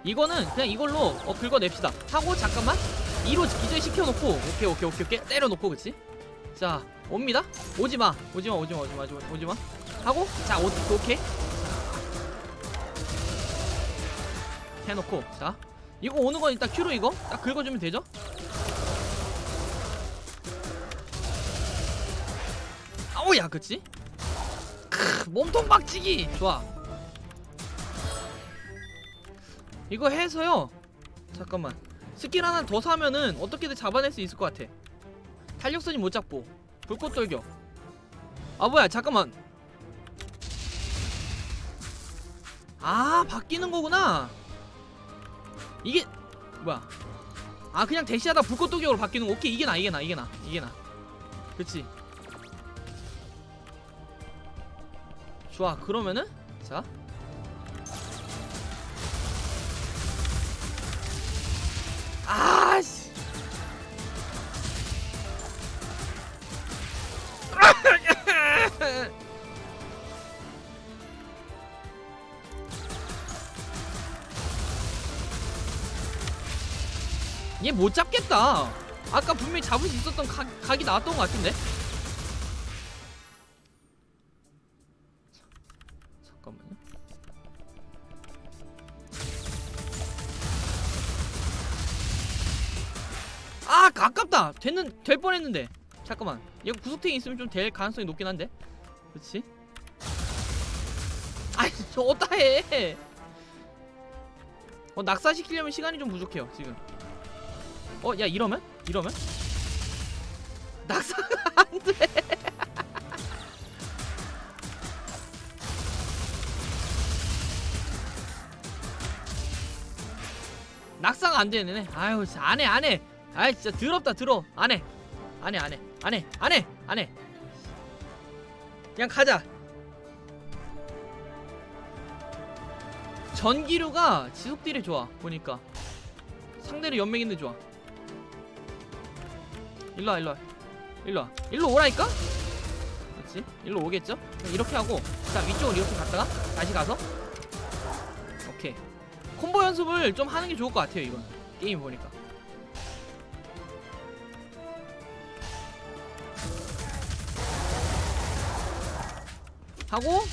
이거는 그냥 이걸로 어 긁어냅시다. 하고 잠깐만. 2로 기절시켜놓고 오케이 오케이 오케이 오케이. 때려놓고 그치? 자 옵니다. 오지마. 오지마 오지마 오지마 오지마 오지마. 하고 자 오, 오케이. 해놓고 자. 이거 오는 건 일단 큐로 이거? 딱 긁어주면 되죠? 아우야 그치? 크 몸통 박치기! 좋아. 이거 해서요. 잠깐만 스킬 하나 더 사면은 어떻게든 잡아낼 수 있을 것 같아. 탄력선이 못 잡고 불꽃 돌격. 아 뭐야 잠깐만. 아 바뀌는 거구나. 이게 뭐야. 아 그냥 대시하다 불꽃 돌격으로 바뀌는 거. 오케이 이게 나 이게 나 이게 나 이게 나. 그치. 좋아 그러면은 자 못 잡겠다. 아까 분명히 잡을 수 있었던 각, 각이 나왔던 것 같은데? 자, 잠깐만요. 아 아깝다! 됐는 될 뻔했는데. 잠깐만. 이거 구속탱이 있으면 좀 될 가능성이 높긴 한데? 그렇지? 아이 저 어따 해? 어, 낙사시키려면 시간이 좀 부족해요 지금 어 야 이러면? 이러면? 낙사가 안 돼. 낙사가 안 되네. 아유 진짜. 안해 안 해. 아이 진짜 더럽다 더러 안해. 안 해 안 해. 안 해 안 해 안 해. 그냥 가자. 전기류가 지속딜이 좋아 보니까. 상대를 연맹인데 좋아 일로와 일로와. 일로와. 일로 오라니까? 그렇지. 일로 오겠죠? 이렇게 하고 자 위쪽으로 이렇게 갔다가 다시 가서. 오케이. 콤보 연습을 좀 하는 게 좋을 것 같아요 이건 게임 보니까. 하고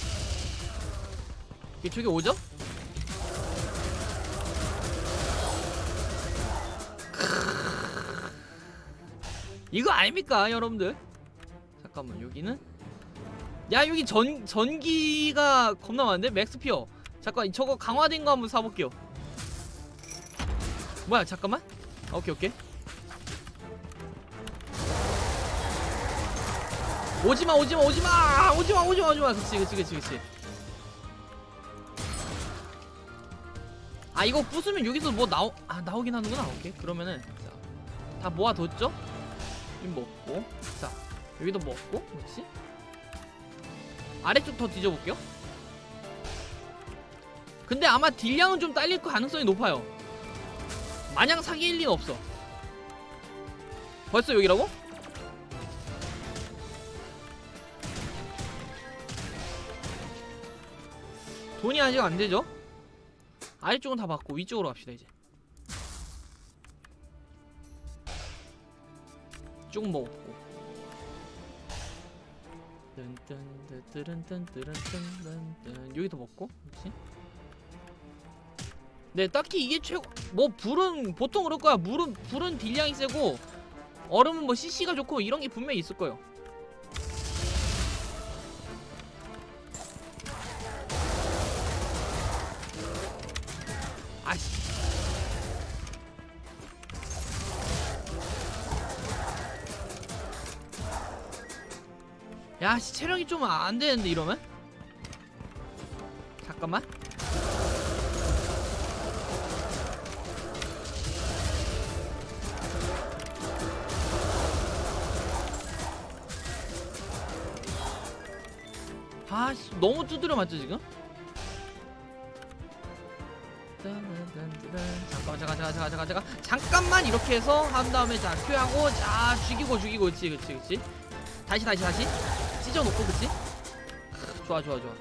이쪽에 오죠? 이거 아닙니까 여러분들? 잠깐만 여기는? 야 여기 전 전기가 겁나 많은데? 맥스피어. 잠깐 저거 강화된 거 한번 사볼게요. 뭐야 잠깐만. 오케이 오케이. 오지마 오지마 오지마! 오지마 오지마 오지마! 그치 그치 그치 그치. 아 이거 부수면 여기서 뭐 나오 아 나오긴 하는구나. 오케이 그러면은 자, 다 모아뒀죠 이 먹고. 자 여기도 먹고. 그렇지? 아래쪽 더 뒤져볼게요. 근데 아마 딜량은 좀 딸릴 가능성이 높아요. 마냥 사기일 리는 없어. 벌써 여기라고? 돈이 아직 안 되죠? 아래쪽은 다 받고 위쪽으로 갑시다 이제 쭉 먹었고. 뜬뜬뜨른뜬뜨른뜬뜬뜬. 여기도 먹고 그렇지? 네 딱히 이게 최고 뭐 불은 보통 그럴 거야. 물은 불은 딜량이 세고 얼음은 뭐 CC가 좋고 이런 게 분명히 있을 거예요 야, 씨, 체력이 좀 안 되는데 이러면? 잠깐만. 아, 씨, 너무 두드려 맞죠 지금? 잠깐만, 잠깐, 잠깐, 잠깐, 잠깐, 잠깐, 잠깐만 이렇게 해서 한 다음에 자 큐하고 자 죽이고 죽이고, 그렇지, 그렇지, 그렇지. 다시, 다시, 다시. 찢어놓고 그치? 좋아 좋아 좋아.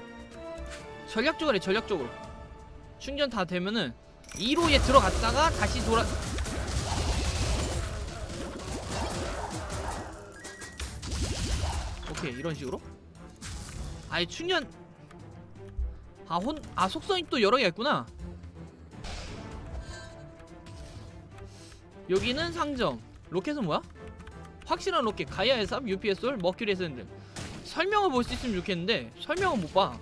전략적으로 해 전략적으로. 충전 다 되면은 2로에 들어갔다가 다시 돌아 오케이 이런 식으로? 아예 충전 아혼아 아, 속성이 또 여러 개가 있구나. 여기는 상점. 로켓은 뭐야? 확실한 로켓. 가이아의 삽, UPS올, 머큐리 에센드 설명을 볼 수 있으면 좋겠는데 설명은 못 봐.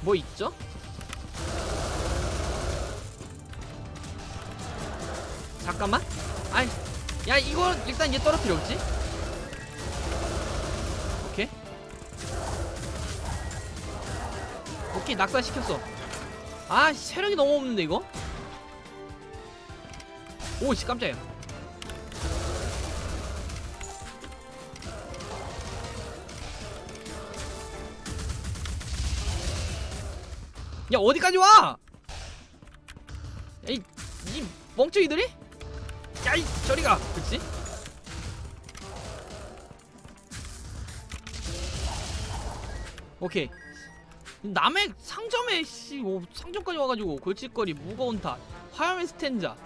뭐 있죠? 잠깐만. 아이, 야 이거 일단 얘 떨어뜨려 그지? 오케이. 오케이 낙사시켰어. 아 씨, 체력이 너무 없는데 이거? 오씨 깜짝이야 야 어디까지 와? 이, 이 멍청이들이? 야이 저리가 그치? 오케이 남의 상점에 씨 뭐, 상점까지 와가지고 골칫거리 무거운 탓 화염의 스탠자.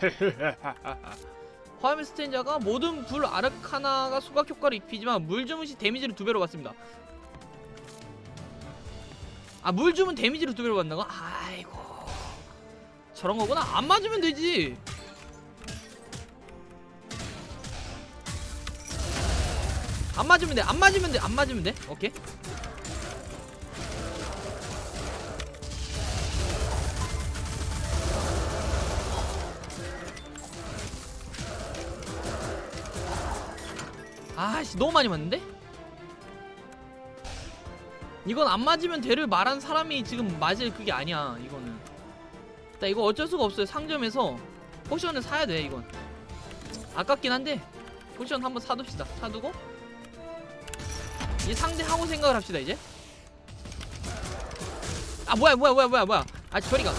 화염의 스탠자가 모든 불 아르카나가 소각 효과를 입히지만 물 주문 시 데미지를 두 배로 받습니다. 아 물 주문 데미지를 두 배로 받는다고? 아이고. 저런 거구나. 안 맞으면 되지. 안 맞으면 돼 안 맞으면 돼 안 맞으면 돼. 오케이 아씨 너무 많이 맞는데? 이건 안 맞으면 대를 말한 사람이 지금 맞을 그게 아니야 이거는. 나 이거 어쩔 수가 없어요 상점에서. potion을 사야 돼 이건. 아깝긴 한데 potion 한번 사둡시다. 사두고. 이 상대하고 생각을 합시다 이제. 아 뭐야 뭐야 뭐야 뭐야 뭐야. 아 저리가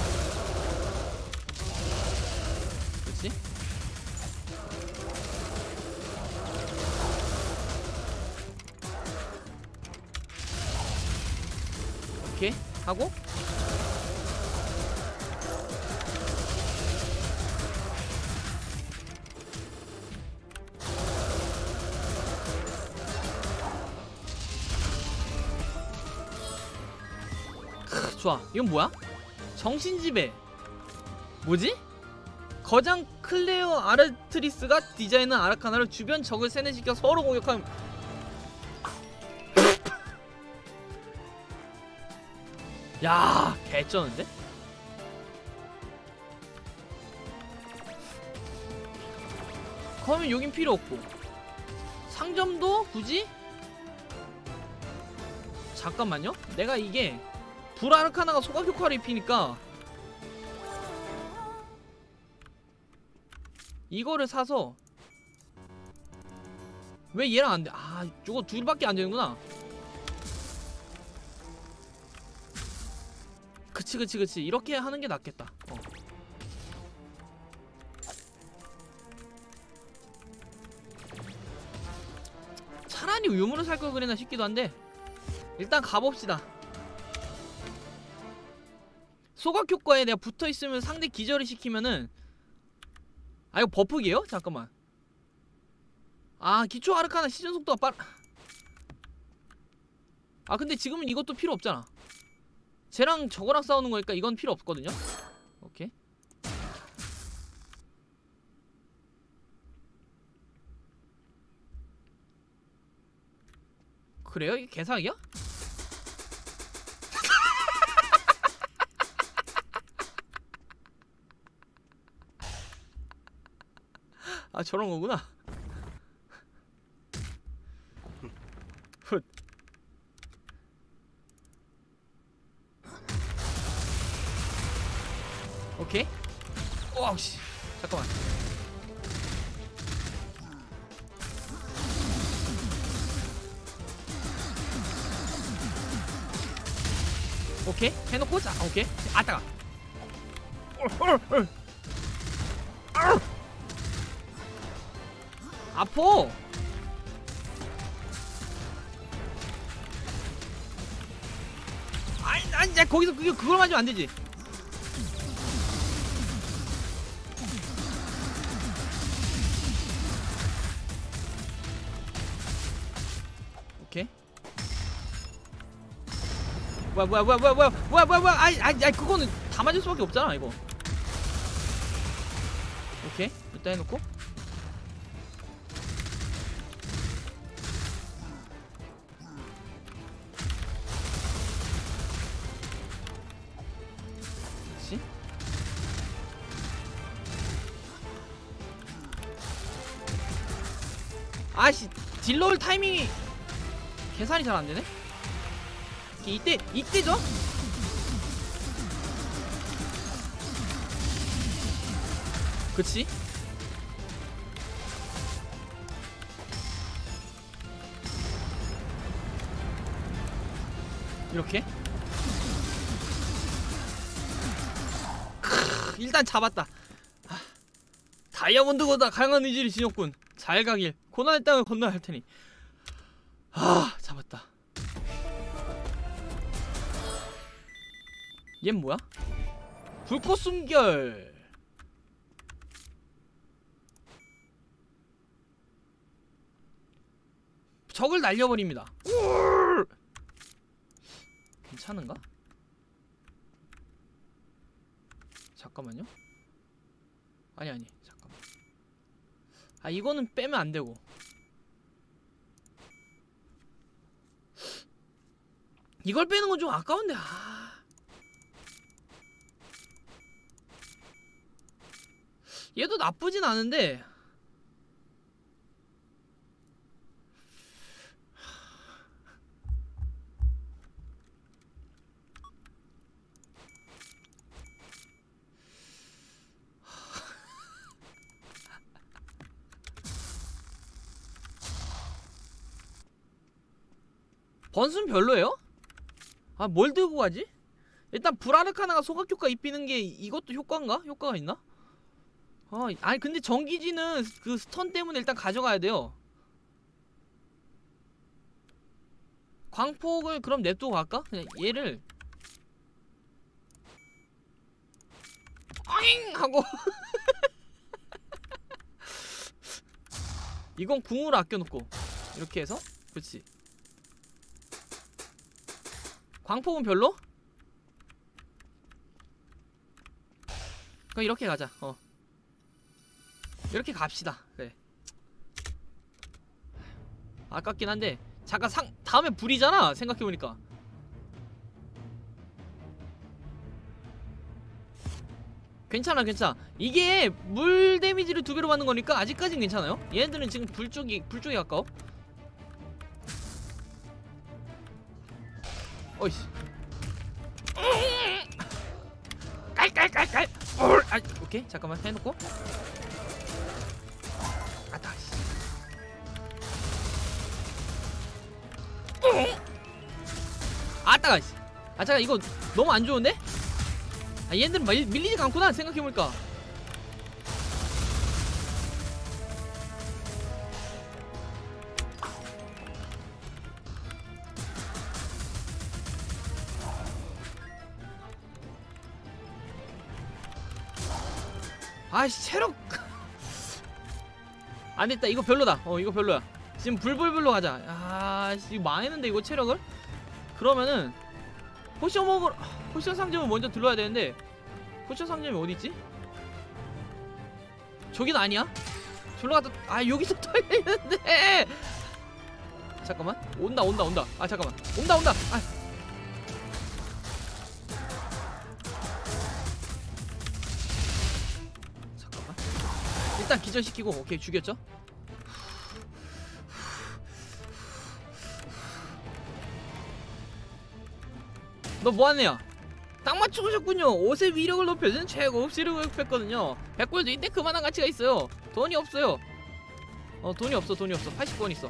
하고 크, 좋아 이건 뭐야? 정신지배 뭐지? 거장 클레어 아르트리스가 디자인한 아라카나를 주변 적을 세뇌시켜 서로 공격하면 야 개쩌는데? 그러면 여긴 필요 없고 상점도 굳이? 잠깐만요 내가 이게 불아르카나가 소각 효과를 입히니까 이거를 사서 왜 얘랑 안 돼? 아, 저거 둘밖에 안 되는구나. 그치, 그치, 그치. 이렇게 하는 게 낫겠다. 어. 차라리 유물을 살 걸 그랬나 싶기도 한데 일단 가봅시다. 소각 효과에 내가 붙어 있으면 상대 기절을 시키면은 아 이거 버프기예요? 잠깐만. 아 기초 아르카나 시즌 속도가 빠르. 아 근데 지금은 이것도 필요 없잖아. 쟤랑 저거랑 싸우는 거니까 이건 필요 없거든요. 오케이. 그래요? 이게 개사기야? 아 저런 거구나. 오케이. 오우 씨. 잠깐만. 오케이. 해놓고 자. 오케이. 아따가. 아포. 아니, 아니, 야 거기서 그게 그걸 맞으면 안 되지. 뭐야 뭐야 뭐야 뭐야 뭐야 뭐야 뭐야. 뭐야 아이 아이 아이 그거는 다 맞을 수밖에 없잖아 이거. 오케이. 일단 해놓고. 그렇지 아씨 딜러올 타이밍이 계산이 잘 안되네 이때 이때죠? 그치? 이렇게? 크, 일단 잡았다. 아, 다이아몬드보다 강한 의지를 지녔군. 잘 가길. 고난의 땅을 건너야 할 테니. 아 얜 뭐야? 불꽃 숨결 적을 날려버립니다. 괜찮은가? 잠깐만요 아니 아니 잠깐만 아 이거는 빼면 안되고 이걸 빼는 건 좀 아까운데 아 얘도 나쁘진 않은데 번순 별로예요? 아 뭘 들고 가지? 일단 브라르카나가 소각 효과 입히는 게 이것도 효과인가? 효과가 있나? 아 아니 근데 전기지는 그 스턴 때문에 일단 가져가야 돼요. 광폭을 그럼 냅두고 갈까? 그냥 얘를. 어잉! 하고. 이건 궁으로 아껴놓고 이렇게 해서. 그렇지. 광폭은 별로? 그럼 이렇게 가자. 어 이렇게 갑시다. 그래 아깝긴 한데 잠깐 상 다음에 불이잖아 생각해보니까. 괜찮아 괜찮아. 이게 물 데미지를 두 배로 받는 거니까 아직까진 괜찮아요? 얘네들은 지금 불 쪽이 불 쪽이 가까워? 어이씨. 깔깔깔깔. 아 오케이. 잠깐만 해놓고 씨. 아 잠깐 이거 너무 안 좋은데? 아 얘네들은 밀, 밀리지가 않구나 생각해보니까. 아이씨 체력. 안됐다 이거 별로다. 어 이거 별로야. 지금 불불불로 가자. 아씨 망했는데 이거 체력을 그러면은 potion 먹으러 potion 상점을 먼저 들러야 되는데 potion 상점이 어디있지? 저긴 아니야? 저로 갔다 아 여기서 털리는데! 잠깐만. 온다 온다 온다. 아 잠깐만. 온다 온다. 아. 잠깐만. 일단 기절시키고 오케이 죽였죠? 너 뭐하네요? 딱 맞추고 오셨군요. 옷의 위력을 높여주는 최고 흡수를 구입했거든요. 100골도 인데 그만한 가치가 있어요. 돈이 없어요. 어 돈이 없어 돈이 없어. 80권 있어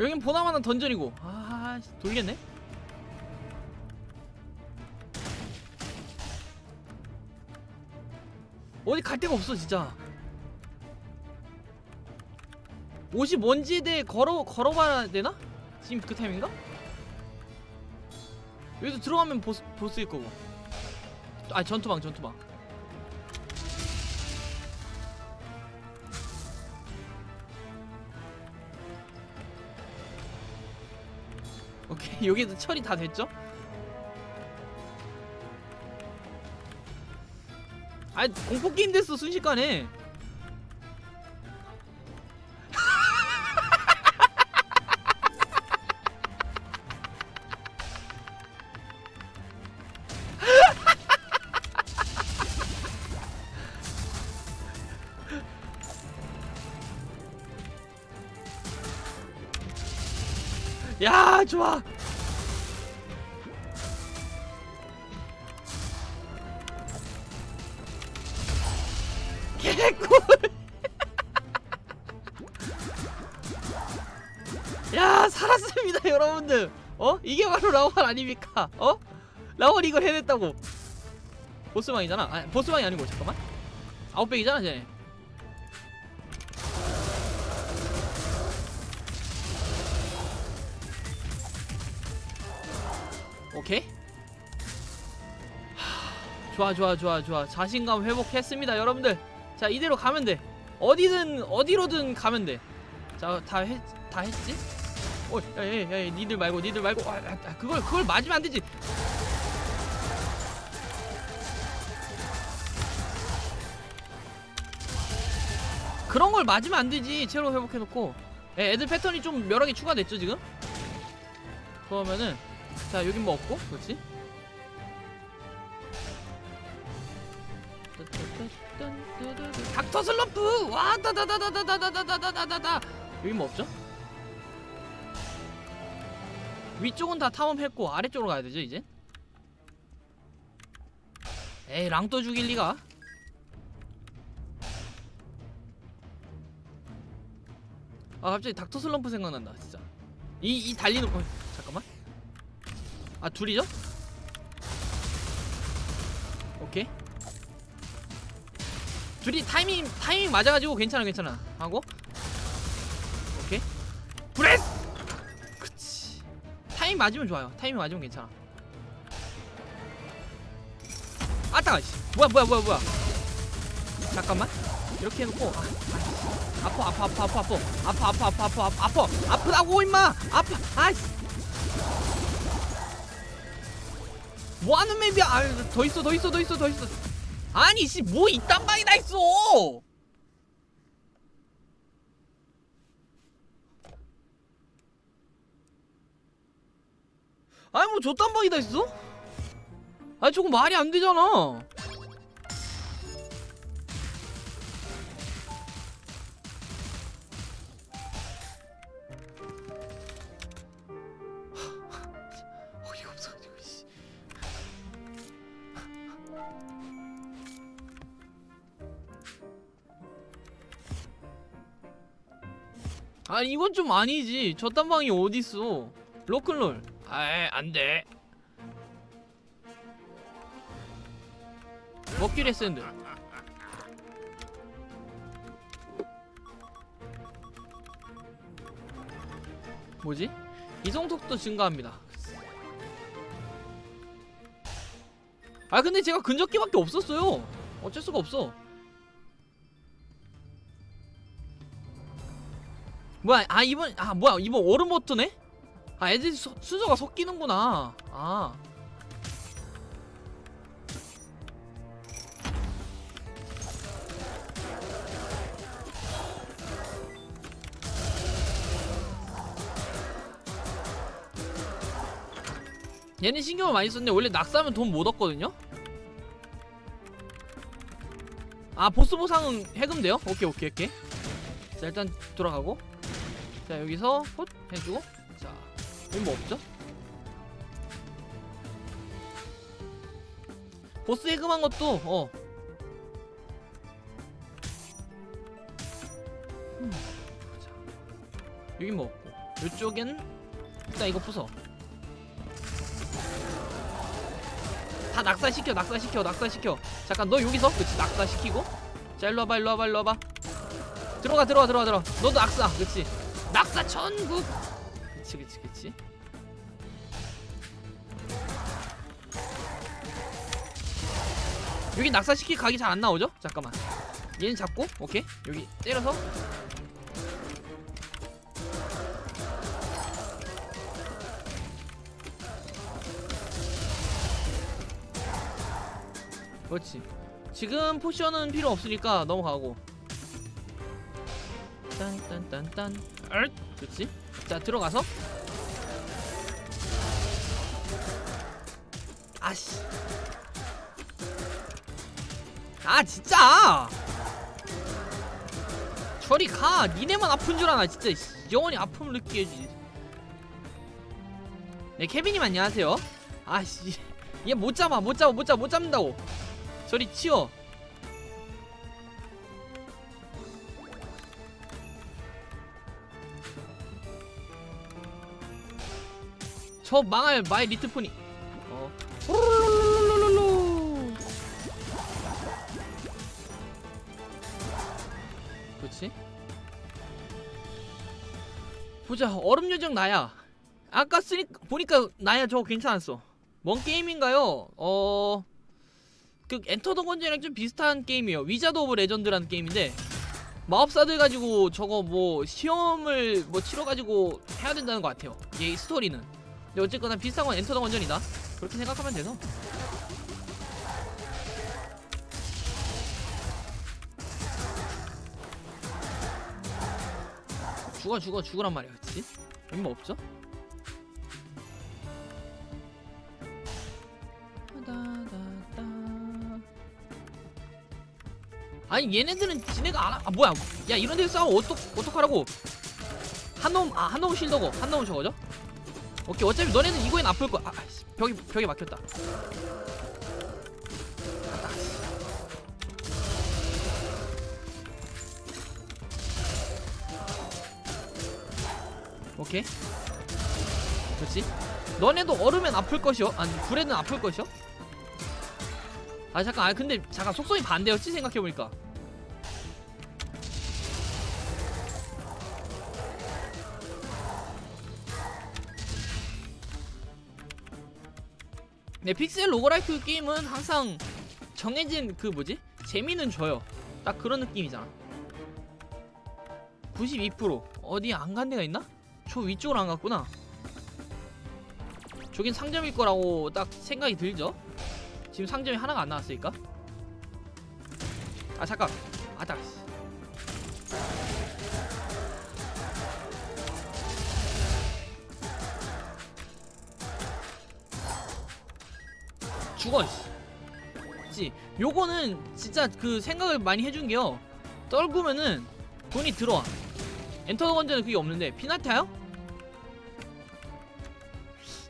여긴 보나마나 던전이고. 아 씨, 돌겠네? 어디 갈 데가 없어 진짜. 옷이 뭔지에 대해 걸어 걸어봐야 되나? 지금 그 타임인가? 여기서 들어가면 보스 보스일 거고. 아 전투방 전투방 여기도 처리 다 됐죠? 아 공포 게임 됐어 순식간에. 아닙니까? 어 라원 이걸 해냈다고. 보스망이잖아. 아 보스망이 아니고 잠깐만. 아웃백이잖아 쟤. 오케이. 하, 좋아 좋아 좋아 좋아 자신감 회복했습니다 여러분들 자 이대로 가면 돼 어디든 어디로든 가면 돼자다 했, 다 했지? 어, 야야 야 니들 말고 니들 말고 아, 아, 아, 그걸 그걸 맞으면 안 되지 그런 걸 맞으면 안 되지 체력 회복해놓고 예, 애들 패턴이 좀 여러 개 추가됐죠 지금? 그러면은 자 여긴 뭐 없고 그렇지? 닥터 슬럼프 와 다다다다다다다다다다다 여긴 뭐 없죠? 위쪽은 다 탐험했고 아래쪽으로 가야 되죠 이제? 에이 랑또 죽일 리가? 아 갑자기 닥터 슬럼프 생각난다 진짜. 이 이 달리는 거 잠깐만. 아 둘이죠? 오케이. 둘이 타이밍 타이밍 맞아가지고 괜찮아 괜찮아. 하고 타이밍 맞으면 좋아요. 타이밍 맞으면 괜찮아. 아따가 씨. 뭐야 뭐야 뭐야 뭐야. 잠깐만. 이렇게 해놓고. 아파 아파 아파 아파 아파. 아파 아파 아파 아파 아파. 아파. 아프다고 임마. 아파. 아이씨. 뭐하는 맵이야? 아, 더 있어 더 있어 더 있어 더 있어. 아니 씨 뭐 이딴 방이 다 있어 아니 뭐 저딴 방이 다 있어? 아니 저거 말이 안 되잖아. 아니 이건 좀 아니지 저딴 방이 어딨어 로큰롤 아이 안돼. 먹기로 했었는데. 뭐지? 이동속도 증가합니다. 아 근데 제가 근접기밖에 없었어요. 어쩔 수가 없어. 뭐야 아 이번 아 뭐야 이번 오르모트네? 아 애들 수, 순서가 섞이는구나. 아. 얘는 신경을 많이 썼네. 원래 낙사하면 돈 못 얻거든요? 아 보스 보상은 해금돼요? 오케이 오케이 오케이. 자 일단 돌아가고. 자 여기서 헛 해주고. 자 여기 뭐 없죠? 보스 해금한 것도 어. 음, 자, 여긴 뭐 없고. 이쪽엔 일단 이거 부숴. 다 낙사시켜 낙사시켜 낙사시켜. 잠깐 너 여기서? 그치 낙사시키고. 자 일로 와봐 일로 와봐 일로 와봐. 들어가 들어가 들어가 들어가. 너도 낙사 그치. 낙사 천국 그치 그치 그치. 여기 낙사시키 각이 잘 안 나오죠? 잠깐만. 얘는 잡고 오케이. 여기 때려서. 그렇지. 지금 포션은 필요 없으니까 넘어가고. 딴딴딴딴. 얼 그렇지 자 들어가서. 아씨. 아 진짜! 저리 가. 니네만 아픈 줄 아나 진짜 씨, 영원히 아픔을 느끼게 해주지. 네 케빈님 안녕하세요. 아씨. 얘 못 잡아 못 잡아 못 잡아 못 잡는다고. 저리 치워 저 망할 마이 리트폰이 어. 그렇지 보자 얼음 요정 나야 아까 쓰니 보니까 나야 저거 괜찮았어 뭔 게임인가요? 어... 그 Enter the Gungeon이랑 좀 비슷한 게임이에요 Wizard of Legend라는 게임인데 마법사들 가지고 저거 뭐 시험을 뭐 치러가지고 해야 된다는 것 같아요 이게 스토리는 근데 어쨌거나 비슷한 건 Enter the Gungeon이다 그렇게 생각하면 돼서 죽어 죽어 죽으란 말이야 그치? 의미 없죠? 아니 얘네들은 지네가 안 하... 아 뭐야 야 이런 데서 싸우면 어떡 어떡하라고 한놈 아 한 놈은 실더고 한 놈은 저거죠? 오케이 어차피 너네는 이거엔 아플 거야 아 씨, 벽이 벽에 막혔다. 오케이. 그렇지? 너네도 얼으면 아플 것이요 아니 불에는 아플 것이요 아 잠깐 아 근데 잠깐 속성이 반대였지 생각해보니까 네 픽셀 로그라이크 게임은 항상 정해진 그 뭐지? 재미는 줘요. 딱 그런 느낌이잖아. 92% 어디 안 간 데가 있나? 저 위쪽으로 안 갔구나. 저긴 상점일 거라고 딱 생각이 들죠? 지금 상점이 하나가 안 나왔으니까. 아 잠깐. 아따 씨. 죽어 씨. 지 요거는 진짜 그 생각을 많이 해준 게요 떨구면은 돈이 들어와 엔터 건전은 그게 없는데 피나타요?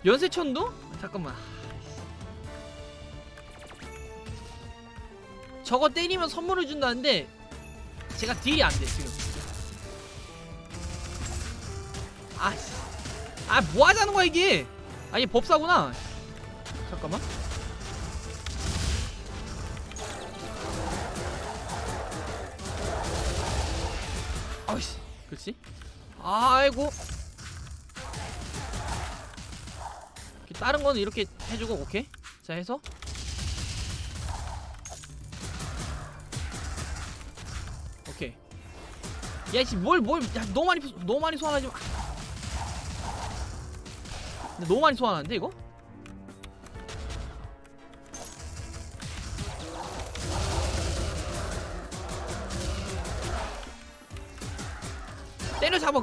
연쇄천도? 잠깐만 저거 때리면 선물을 준다는데 제가 딜이 안 돼 지금 아씨 아 뭐하자는 거야 이게 아니 법사구나 잠깐만 아이고. 다른 거는 이렇게 해주고 오케이? 자 해서. 오케이. 야씨 뭘뭘야 너무 많이 부- 너무 많이 소환하지 마. 너무 많이 소환하는데 이거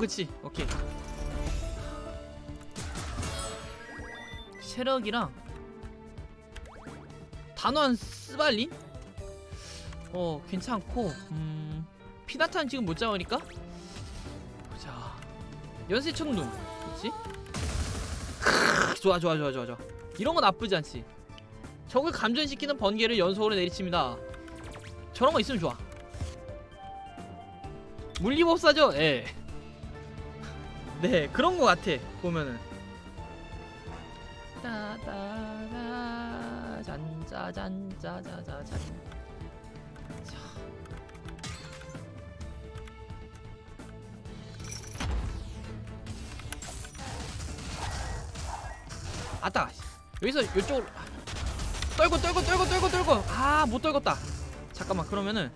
그치? 오케이. 체력이랑 단원 스발린? 어 괜찮고 음 피나탄 지금 못 잡으니까? 자. 연쇄천둥 그치 크으, 좋아 좋아 좋아 좋아 좋아. 이런 거 나쁘지 않지. 적을 감전시키는 번개를 연속으로 내리칩니다. 저런 거 있으면 좋아. 물리법사죠? 예. 네 그런 거 같아 보면은. 따다다 잔짜잔짜자자잔. 자. 아따 여기서 이쪽으로. 떨고 떨고 떨고 떨고 떨고. 아 못 떨궜다. 잠깐만 그러면은.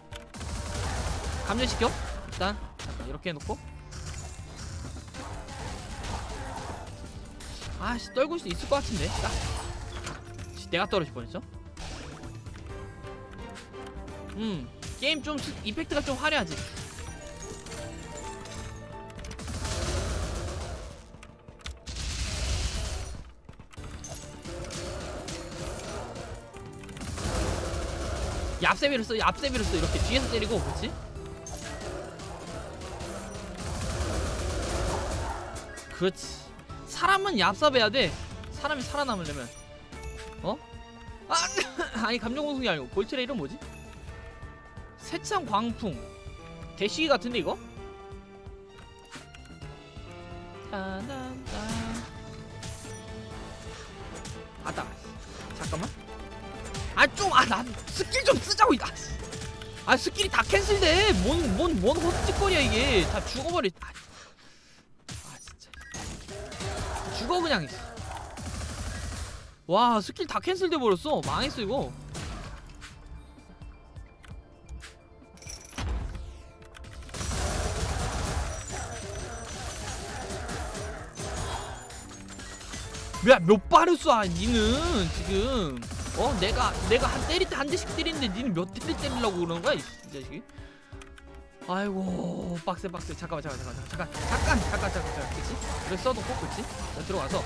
감전시켜? 일단. 잠깐 이렇게 해놓고 아씨 떨굴 수 있을 것 같은데? 딱 씨, 내가 떨어질 뻔했어? 음 게임 좀 스- 이펙트가 좀 화려하지. 얍세비를 써 얍세비를 써. 이렇게 뒤에서 때리고 그렇지? 그렇지 사람은 얍삽해야 돼. 사람이 살아남으려면. 어? 아, 아니 감정공성이 아니고. 볼트레 이름 뭐지? 세창 광풍. 대시기 같은데 이거? 아따. 잠깐만. 아좀아난 스킬 좀 쓰자고 이- 아, 씨. 아 스킬이 다 cancel돼. 뭔뭔뭔 헛짓거리야 이게. 다 죽어버려 아, 아 그냥 와 스킬 다 cancel돼 버렸어. 망했어 이거. 야몇 발을 쏴 니는 지금? 어 내가 내가 한 때릴 때 한 대씩 때리는데 니는 몇 대를 때리려고 그러는 거야 이 자식이 아이고 빡세 빡세. 잠깐만 잠깐 잠깐 잠깐 잠깐 잠깐 잠깐 잠깐. 그치? 그래 써놓고 그치? 자, 들어가서.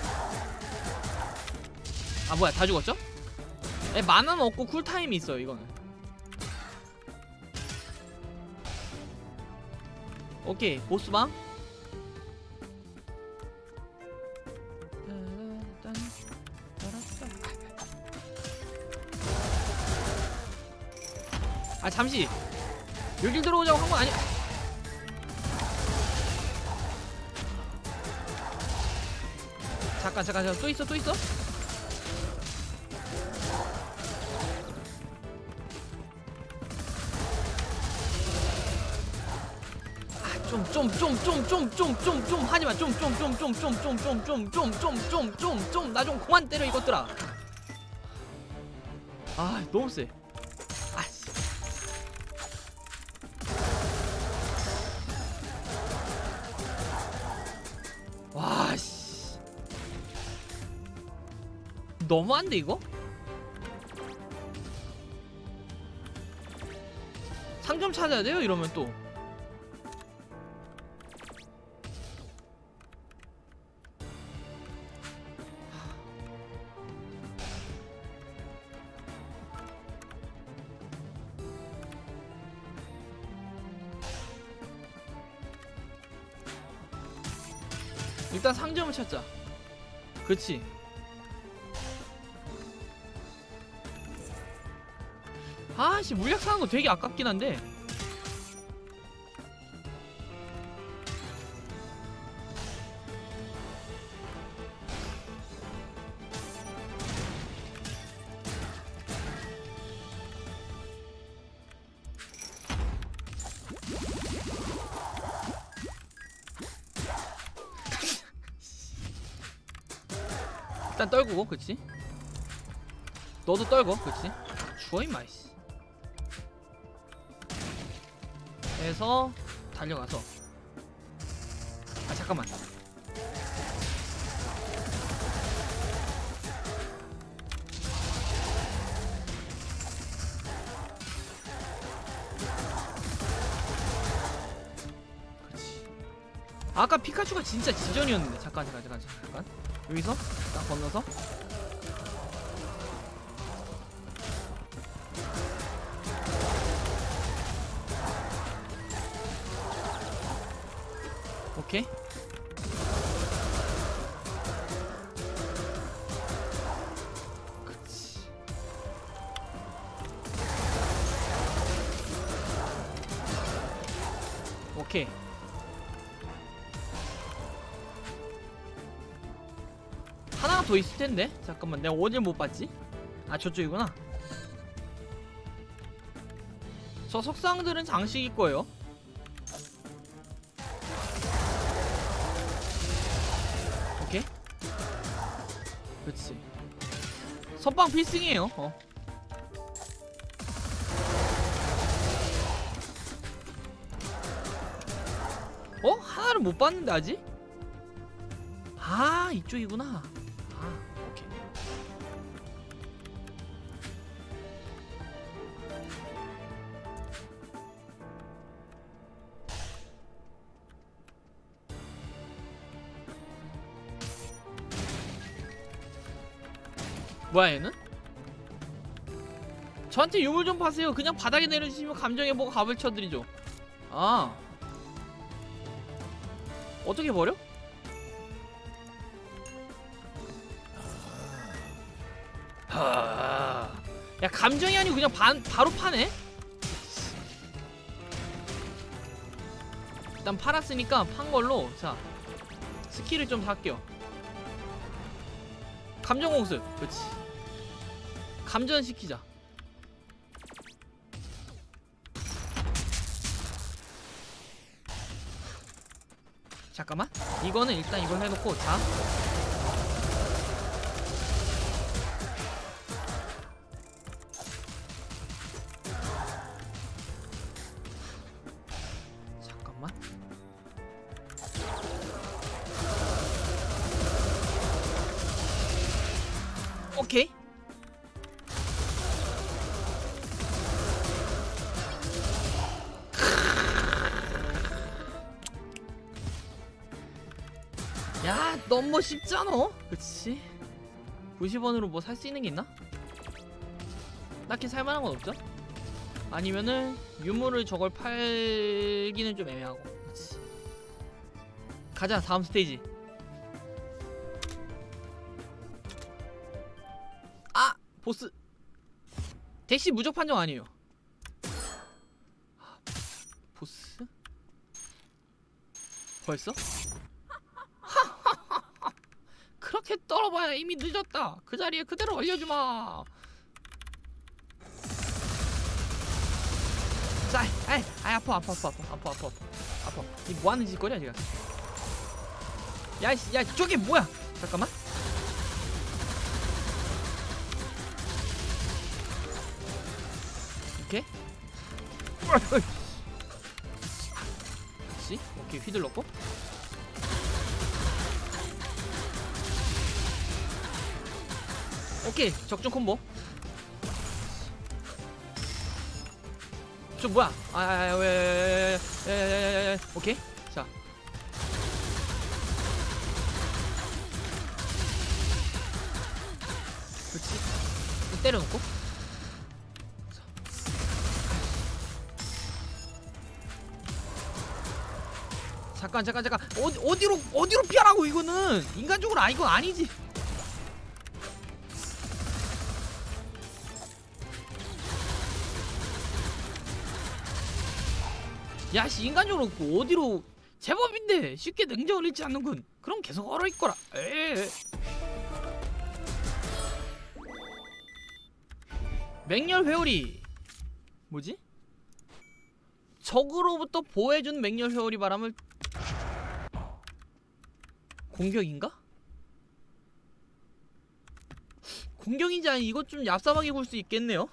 아 뭐야 다 죽었죠? 에 만화는 없고 쿨타임이 있어요 이거는. 오케이 보스방. 아 잠시 여길 들어오자고 한거 아니야 잠깐 잠깐 잠깐 또 있어 또 있어 좀좀좀좀좀좀좀좀 하지마 좀 좀 좀 좀 좀 좀 좀 좀 좀 좀 좀 좀 나 좀 그만 때려 이것들아 아 너무 세 너무한데 이거? 상점 찾아야 돼요 이러면 또 일단 상점을 찾자. 그렇지. 아씨 물약 사는 거 되게 아깝긴 한데. 일단 떨구고 그치? 너도 떨고 그치? 죽어 임마 이씨 해서 달려가서. 아 잠깐만. 아까 피카츄가 진짜 지전이었는데. 잠깐 잠깐 잠깐 잠깐. 여기서? 딱 건너서 텐데 잠깐만 내가 어딜 못 봤지? 아 저쪽이구나 저 석상들은 장식일 거예요 오케이 그렇지 선빵 필승이에요 어. 어? 하나를 못 봤는데 아직? 아 이쪽이구나 얘는? 저한테 유물 좀 파세요. 그냥 바닥에 내려주시면 감정에 보고 갑을 쳐드리죠. 아 어떻게 버려? 하... 야 감정이 아니고 그냥 반, 바로 파네? 일단 팔았으니까 판 걸로 자 스킬을 좀 살게요 감정 공습 그렇지 감전 시키자. 잠깐만. 이거는 일단 이걸 해놓고 자 너무 쉽잖아 그치 90원으로 뭐 살 수 있는 게 있나? 딱히 살만한 건 없죠? 아니면은 유물을 저걸 팔기는 좀 애매하고 그치 가자 다음 스테이지 아! 보스 대시 무적 판정 아니에요 아, 보스? 벌써? 떨어봐야 이미 늦었다. 그 자리에 그대로 올려주마. 자, 아이, 아이 아파, 아파, 아파, 아파, 아파, 아파, 아파. 이 뭐 하는 짓거리야 지금? 야, 씨, 야, 저게 뭐야? 잠깐만. 이렇게. 그렇지? 오케이 휘둘렀고. 오케이 적중 콤보 저 뭐야 아왜왜왜왜왜왜 오케이 자 그렇지 좀 때려놓고 자. 잠깐 잠깐 잠깐 어디 어디로 어디로 피하라고 이거는 인간적으로 아 이건 아니지 야씨 인간적으로 그 어디로 제법인데 쉽게 능정을 잃지 않는군 그럼 계속 얼어있거라 에이. 맹렬 회오리 뭐지? 적으로부터 보호해준 맹렬 회오리 바람을 공격인가? 공격인지 아니 이것 좀 얍삽하게 볼 수 있겠네요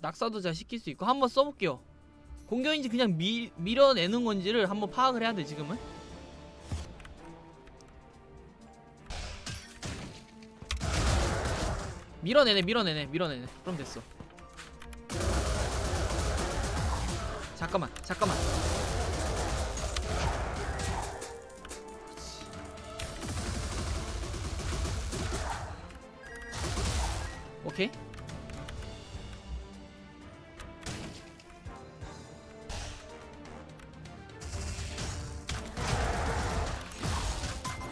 낙사도 잘 시킬 수 있고 한번 써볼게요 공격인지 그냥 미, 밀어내는 건지를 한번 파악을 해야 돼 지금은? 밀어내네 밀어내네 밀어내네. 그럼 됐어. 잠깐만 잠깐만. 오케이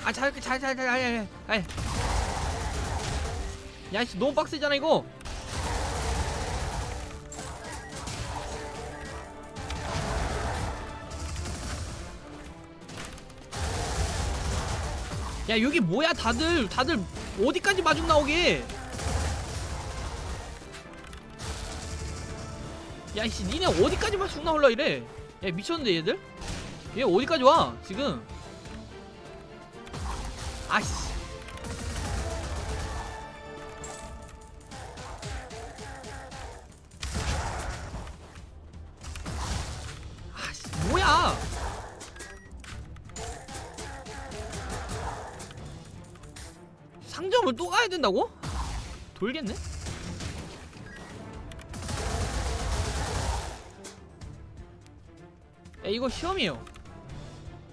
아, 잘, 잘, 잘, 잘, 잘, 잘, 잘. 야, 씨, 너무 빡세잖아, 이거. 야, 여기 뭐야, 다들, 다들 어디까지 마중 나오게? 야, 씨, 니네 어디까지 마중 나올라 이래? 야, 미쳤는데 얘들? 얘 어디까지 와, 지금? 시험이에요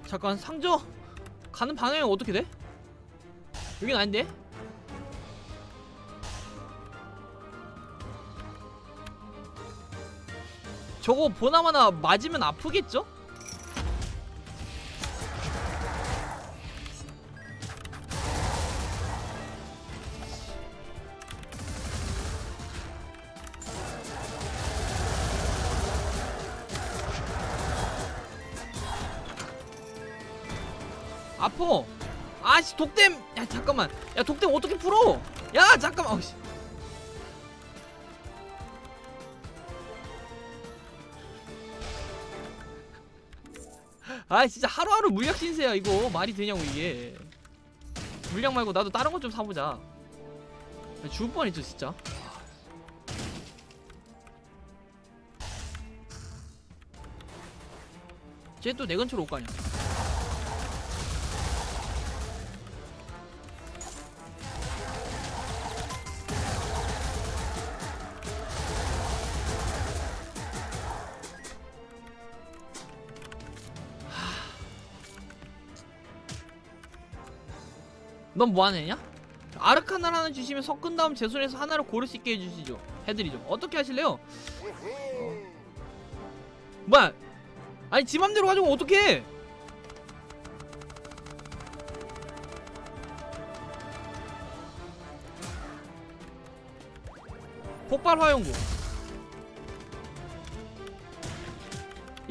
잠깐 상점 가는 방향이 어떻게 돼? 여긴 아닌데? 저거 보나마나 맞으면 아프겠죠? 독댐 야 잠깐만. 야 독댐 어떻게 풀어? 야 잠깐만. 어씨. 아 진짜 하루하루 물약 신세야 이거. 말이 되냐고 이게. 물약 말고 나도 다른 것 좀 사보자. 야, 죽을 뻔했죠 진짜. 쟤 또 내 근처로 올 거 아니야 넌 뭐하느냐? 아르카나를 하나 주시면 섞은 다음 제 손에서 하나를 고를 수 있게 해주시죠 해드리죠 어떻게 하실래요? 어. 뭐야 아니 지 맘대로 가지고 어떡해 폭발 화용구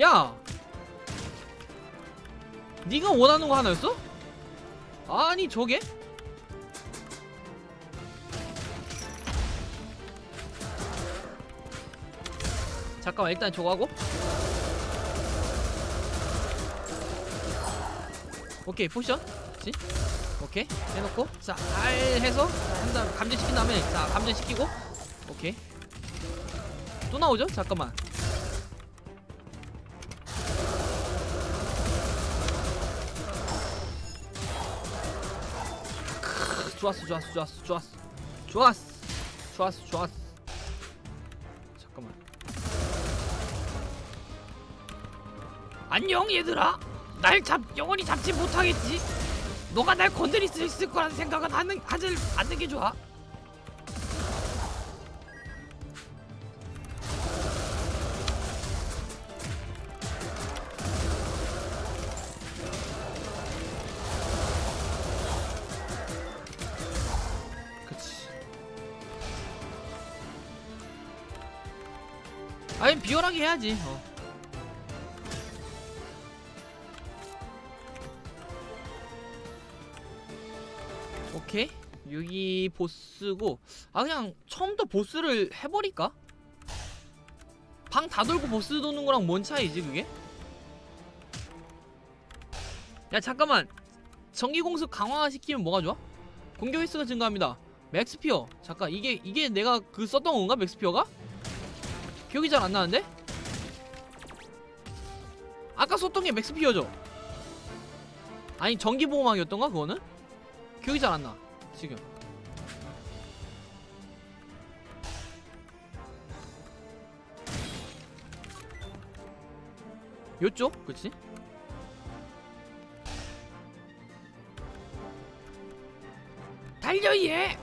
야 네가 원하는 거 하나였어? 아니 저게? 잠깐만 일단 저거 하고. 오케이 potion. 그치? 오케이 해놓고. 자잘 해서 한 다음 감전시킨 다음에 자 감전시키고. 오케이. 또 나오죠? 잠깐만. 크, 좋았어 좋았어 좋았어 좋았어. 좋았어 좋았어 좋았어 안녕 얘들아. 날 잡 영원히 잡지 못하겠지? 너가 날 건드릴 수 있을 거란 생각은 하는 하질 않는 게 좋아. 아니 비열하게 해야지 어. 오케이 여기 보스고 아 그냥 처음부터 보스를 해버릴까? 방 다 돌고 보스 도는 거랑 뭔 차이지 그게? 야 잠깐만 전기공습 강화시키면 뭐가 좋아? 공격 횟수가 증가합니다 맥스피어 잠깐 이게 이게 내가 그 썼던 건가 맥스피어가? 기억이 잘 안 나는데? 아까 썼던 게 맥스피어죠? 아니 전기보호막이었던가 그거는? 기억이 잘 안 나. 지금. 요쪽? 그치? 달려 얘!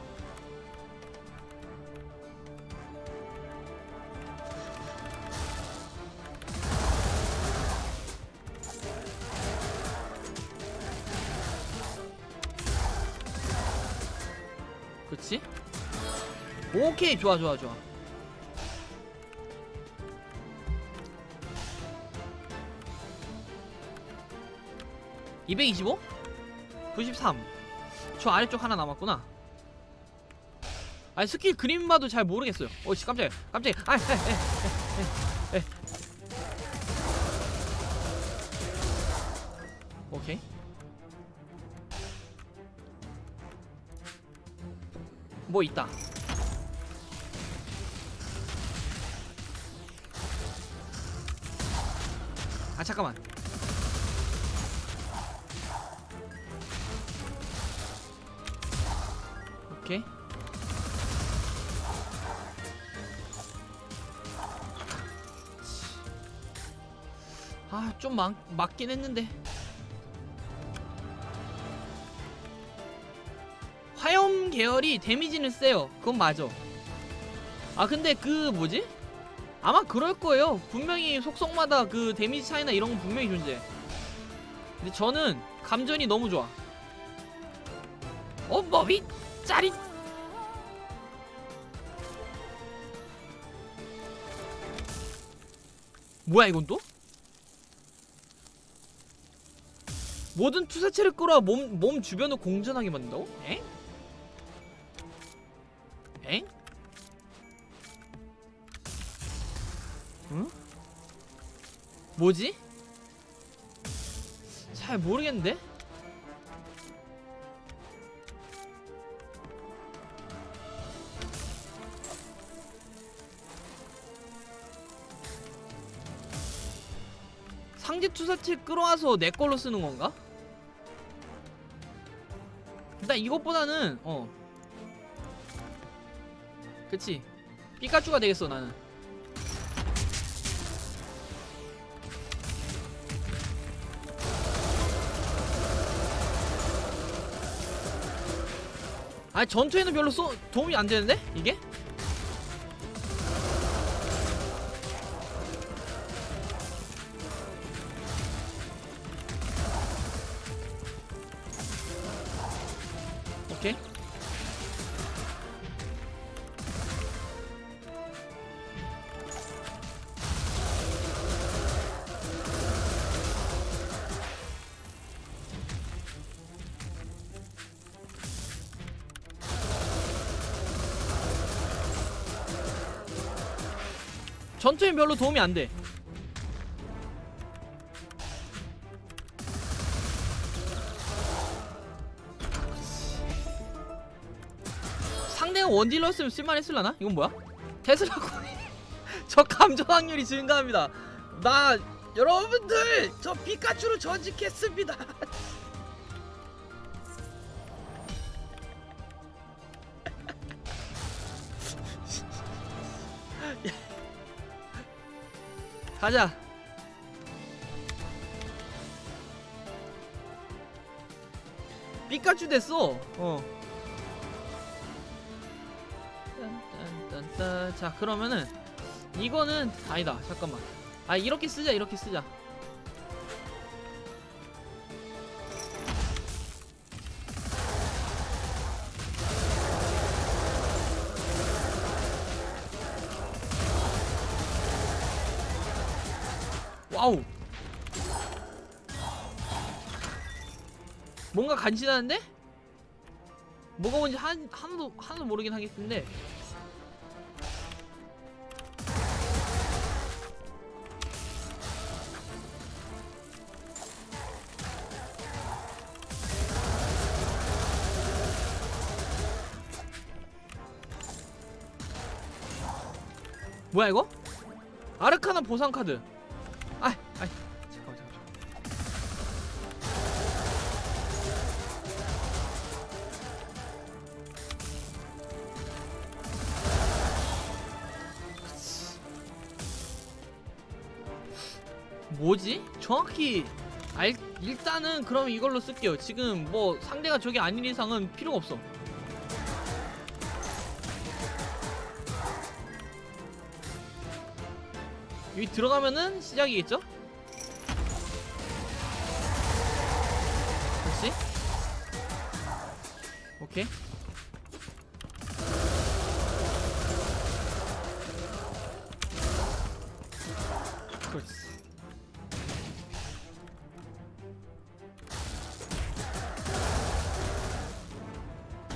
오케이 좋아 좋아 좋아 (225) 93. 저 아래쪽 하나 남았구나. 아니 스킬 그림 봐도 잘 모르겠어요. 어씨 깜짝이야. 깜짝이야. 아, 에, 에, 에, 에, 에. 오케이. 뭐 있다. 잠깐만. 오케이. 아, 좀 막, 맞긴 했는데. 화염 계열이 데미지는 세요. 그건 맞아. 아, 근데 그 뭐지? 아마 그럴 거예요. 분명히 속성마다 그 데미지 차이나 이런 건 분명히 존재해. 근데 저는 감전이 너무 좋아. 온몸이 짜릿. 뭐야 이건 또? 모든 투사체를 끌어와 몸, 몸 주변을 공전하게 만든다고? 엥? 뭐지? 잘 모르겠는데? 상대 투사체 끌어와서 내 걸로 쓰는 건가? 일단 이것보다는 어 그치 피카츄가 되겠어 나는 아 전투에는 별로 쏘, 도움이 안 되는데 이게? 전투에 별로 도움이 안 돼. 상대가 원딜러였으면 쓸만했을라나? 이건 뭐야? 테슬라 코인 저 감전 확률이 증가합니다 나 여러분들 저 피카츄로 전직했습니다 가자. 피카츄 됐어. 어. 자 그러면은 이거는 아니다. 잠깐만. 아 이렇게 쓰자 이렇게 쓰자 간지나는데? 뭐가 뭔지 한, 하나도 하나도 모르긴 하겠는데 뭐야 이거? 아르카나 보상 카드. 정확히 알, 일단은 그럼 이걸로 쓸게요. 지금 뭐 상대가 저게 아닌 이상은 필요가 없어. 여기 들어가면은 시작이겠죠? 그렇지? 오케이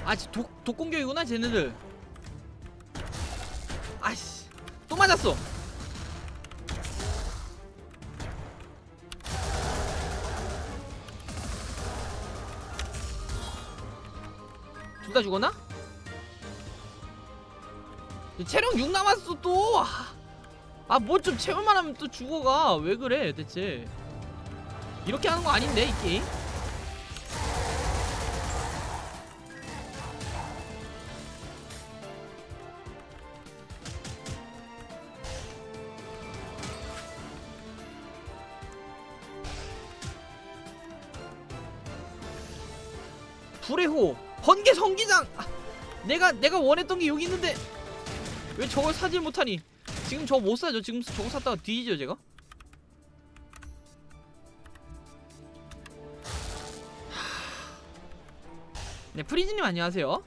아, 지- 독, 독공격이구나, 쟤네들. 아이씨, 또 맞았어. 둘 다 죽었나? 체력 6 남았어 또. 아, 뭐 좀 채울만 하면 또 죽어가. 왜 그래, 대체? 이렇게 하는 거 아닌데, 이 게임? 성기장. 아, 내가 내가 원했던 게 여기 있는데 왜 저걸 사질 못하니? 지금 저거 못 사죠? 지금 저거 샀다가 뒤지죠 제가? 네 프리즈님 안녕하세요.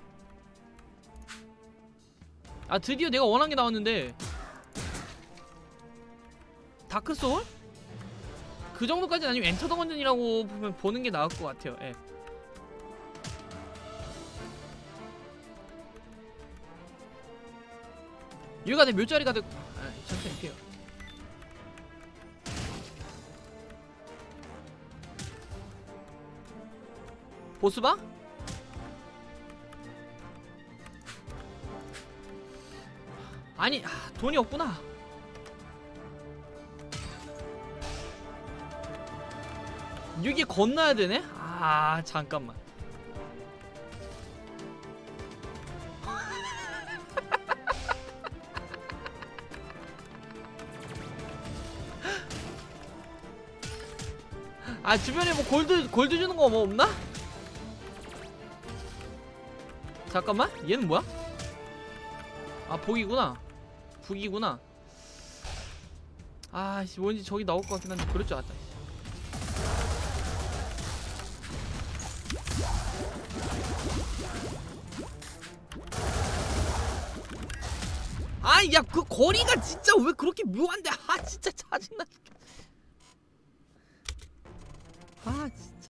아 드디어 내가 원한 게 나왔는데. Dark Soul? 그 정도까지는 아니면 Enter the Gungeon이라고 보면 보는 게 나을 것 같아요. 예. 유가 내 묘자리가 되고 아, 천천히 할게요. 보스바? 아니 아, 돈이 없구나. 여기 건너야 되네? 아 잠깐만 아 주변에 뭐 골드 골드 주는 거 뭐 없나? 잠깐만. 얘는 뭐야? 아 복이구나. 북이구나. 아씨 뭔지 저기 나올 것 같긴 한데 그럴 줄 알았다. 아이 야그 거리가 진짜 왜 그렇게 묘한데? 아 진짜 짜증나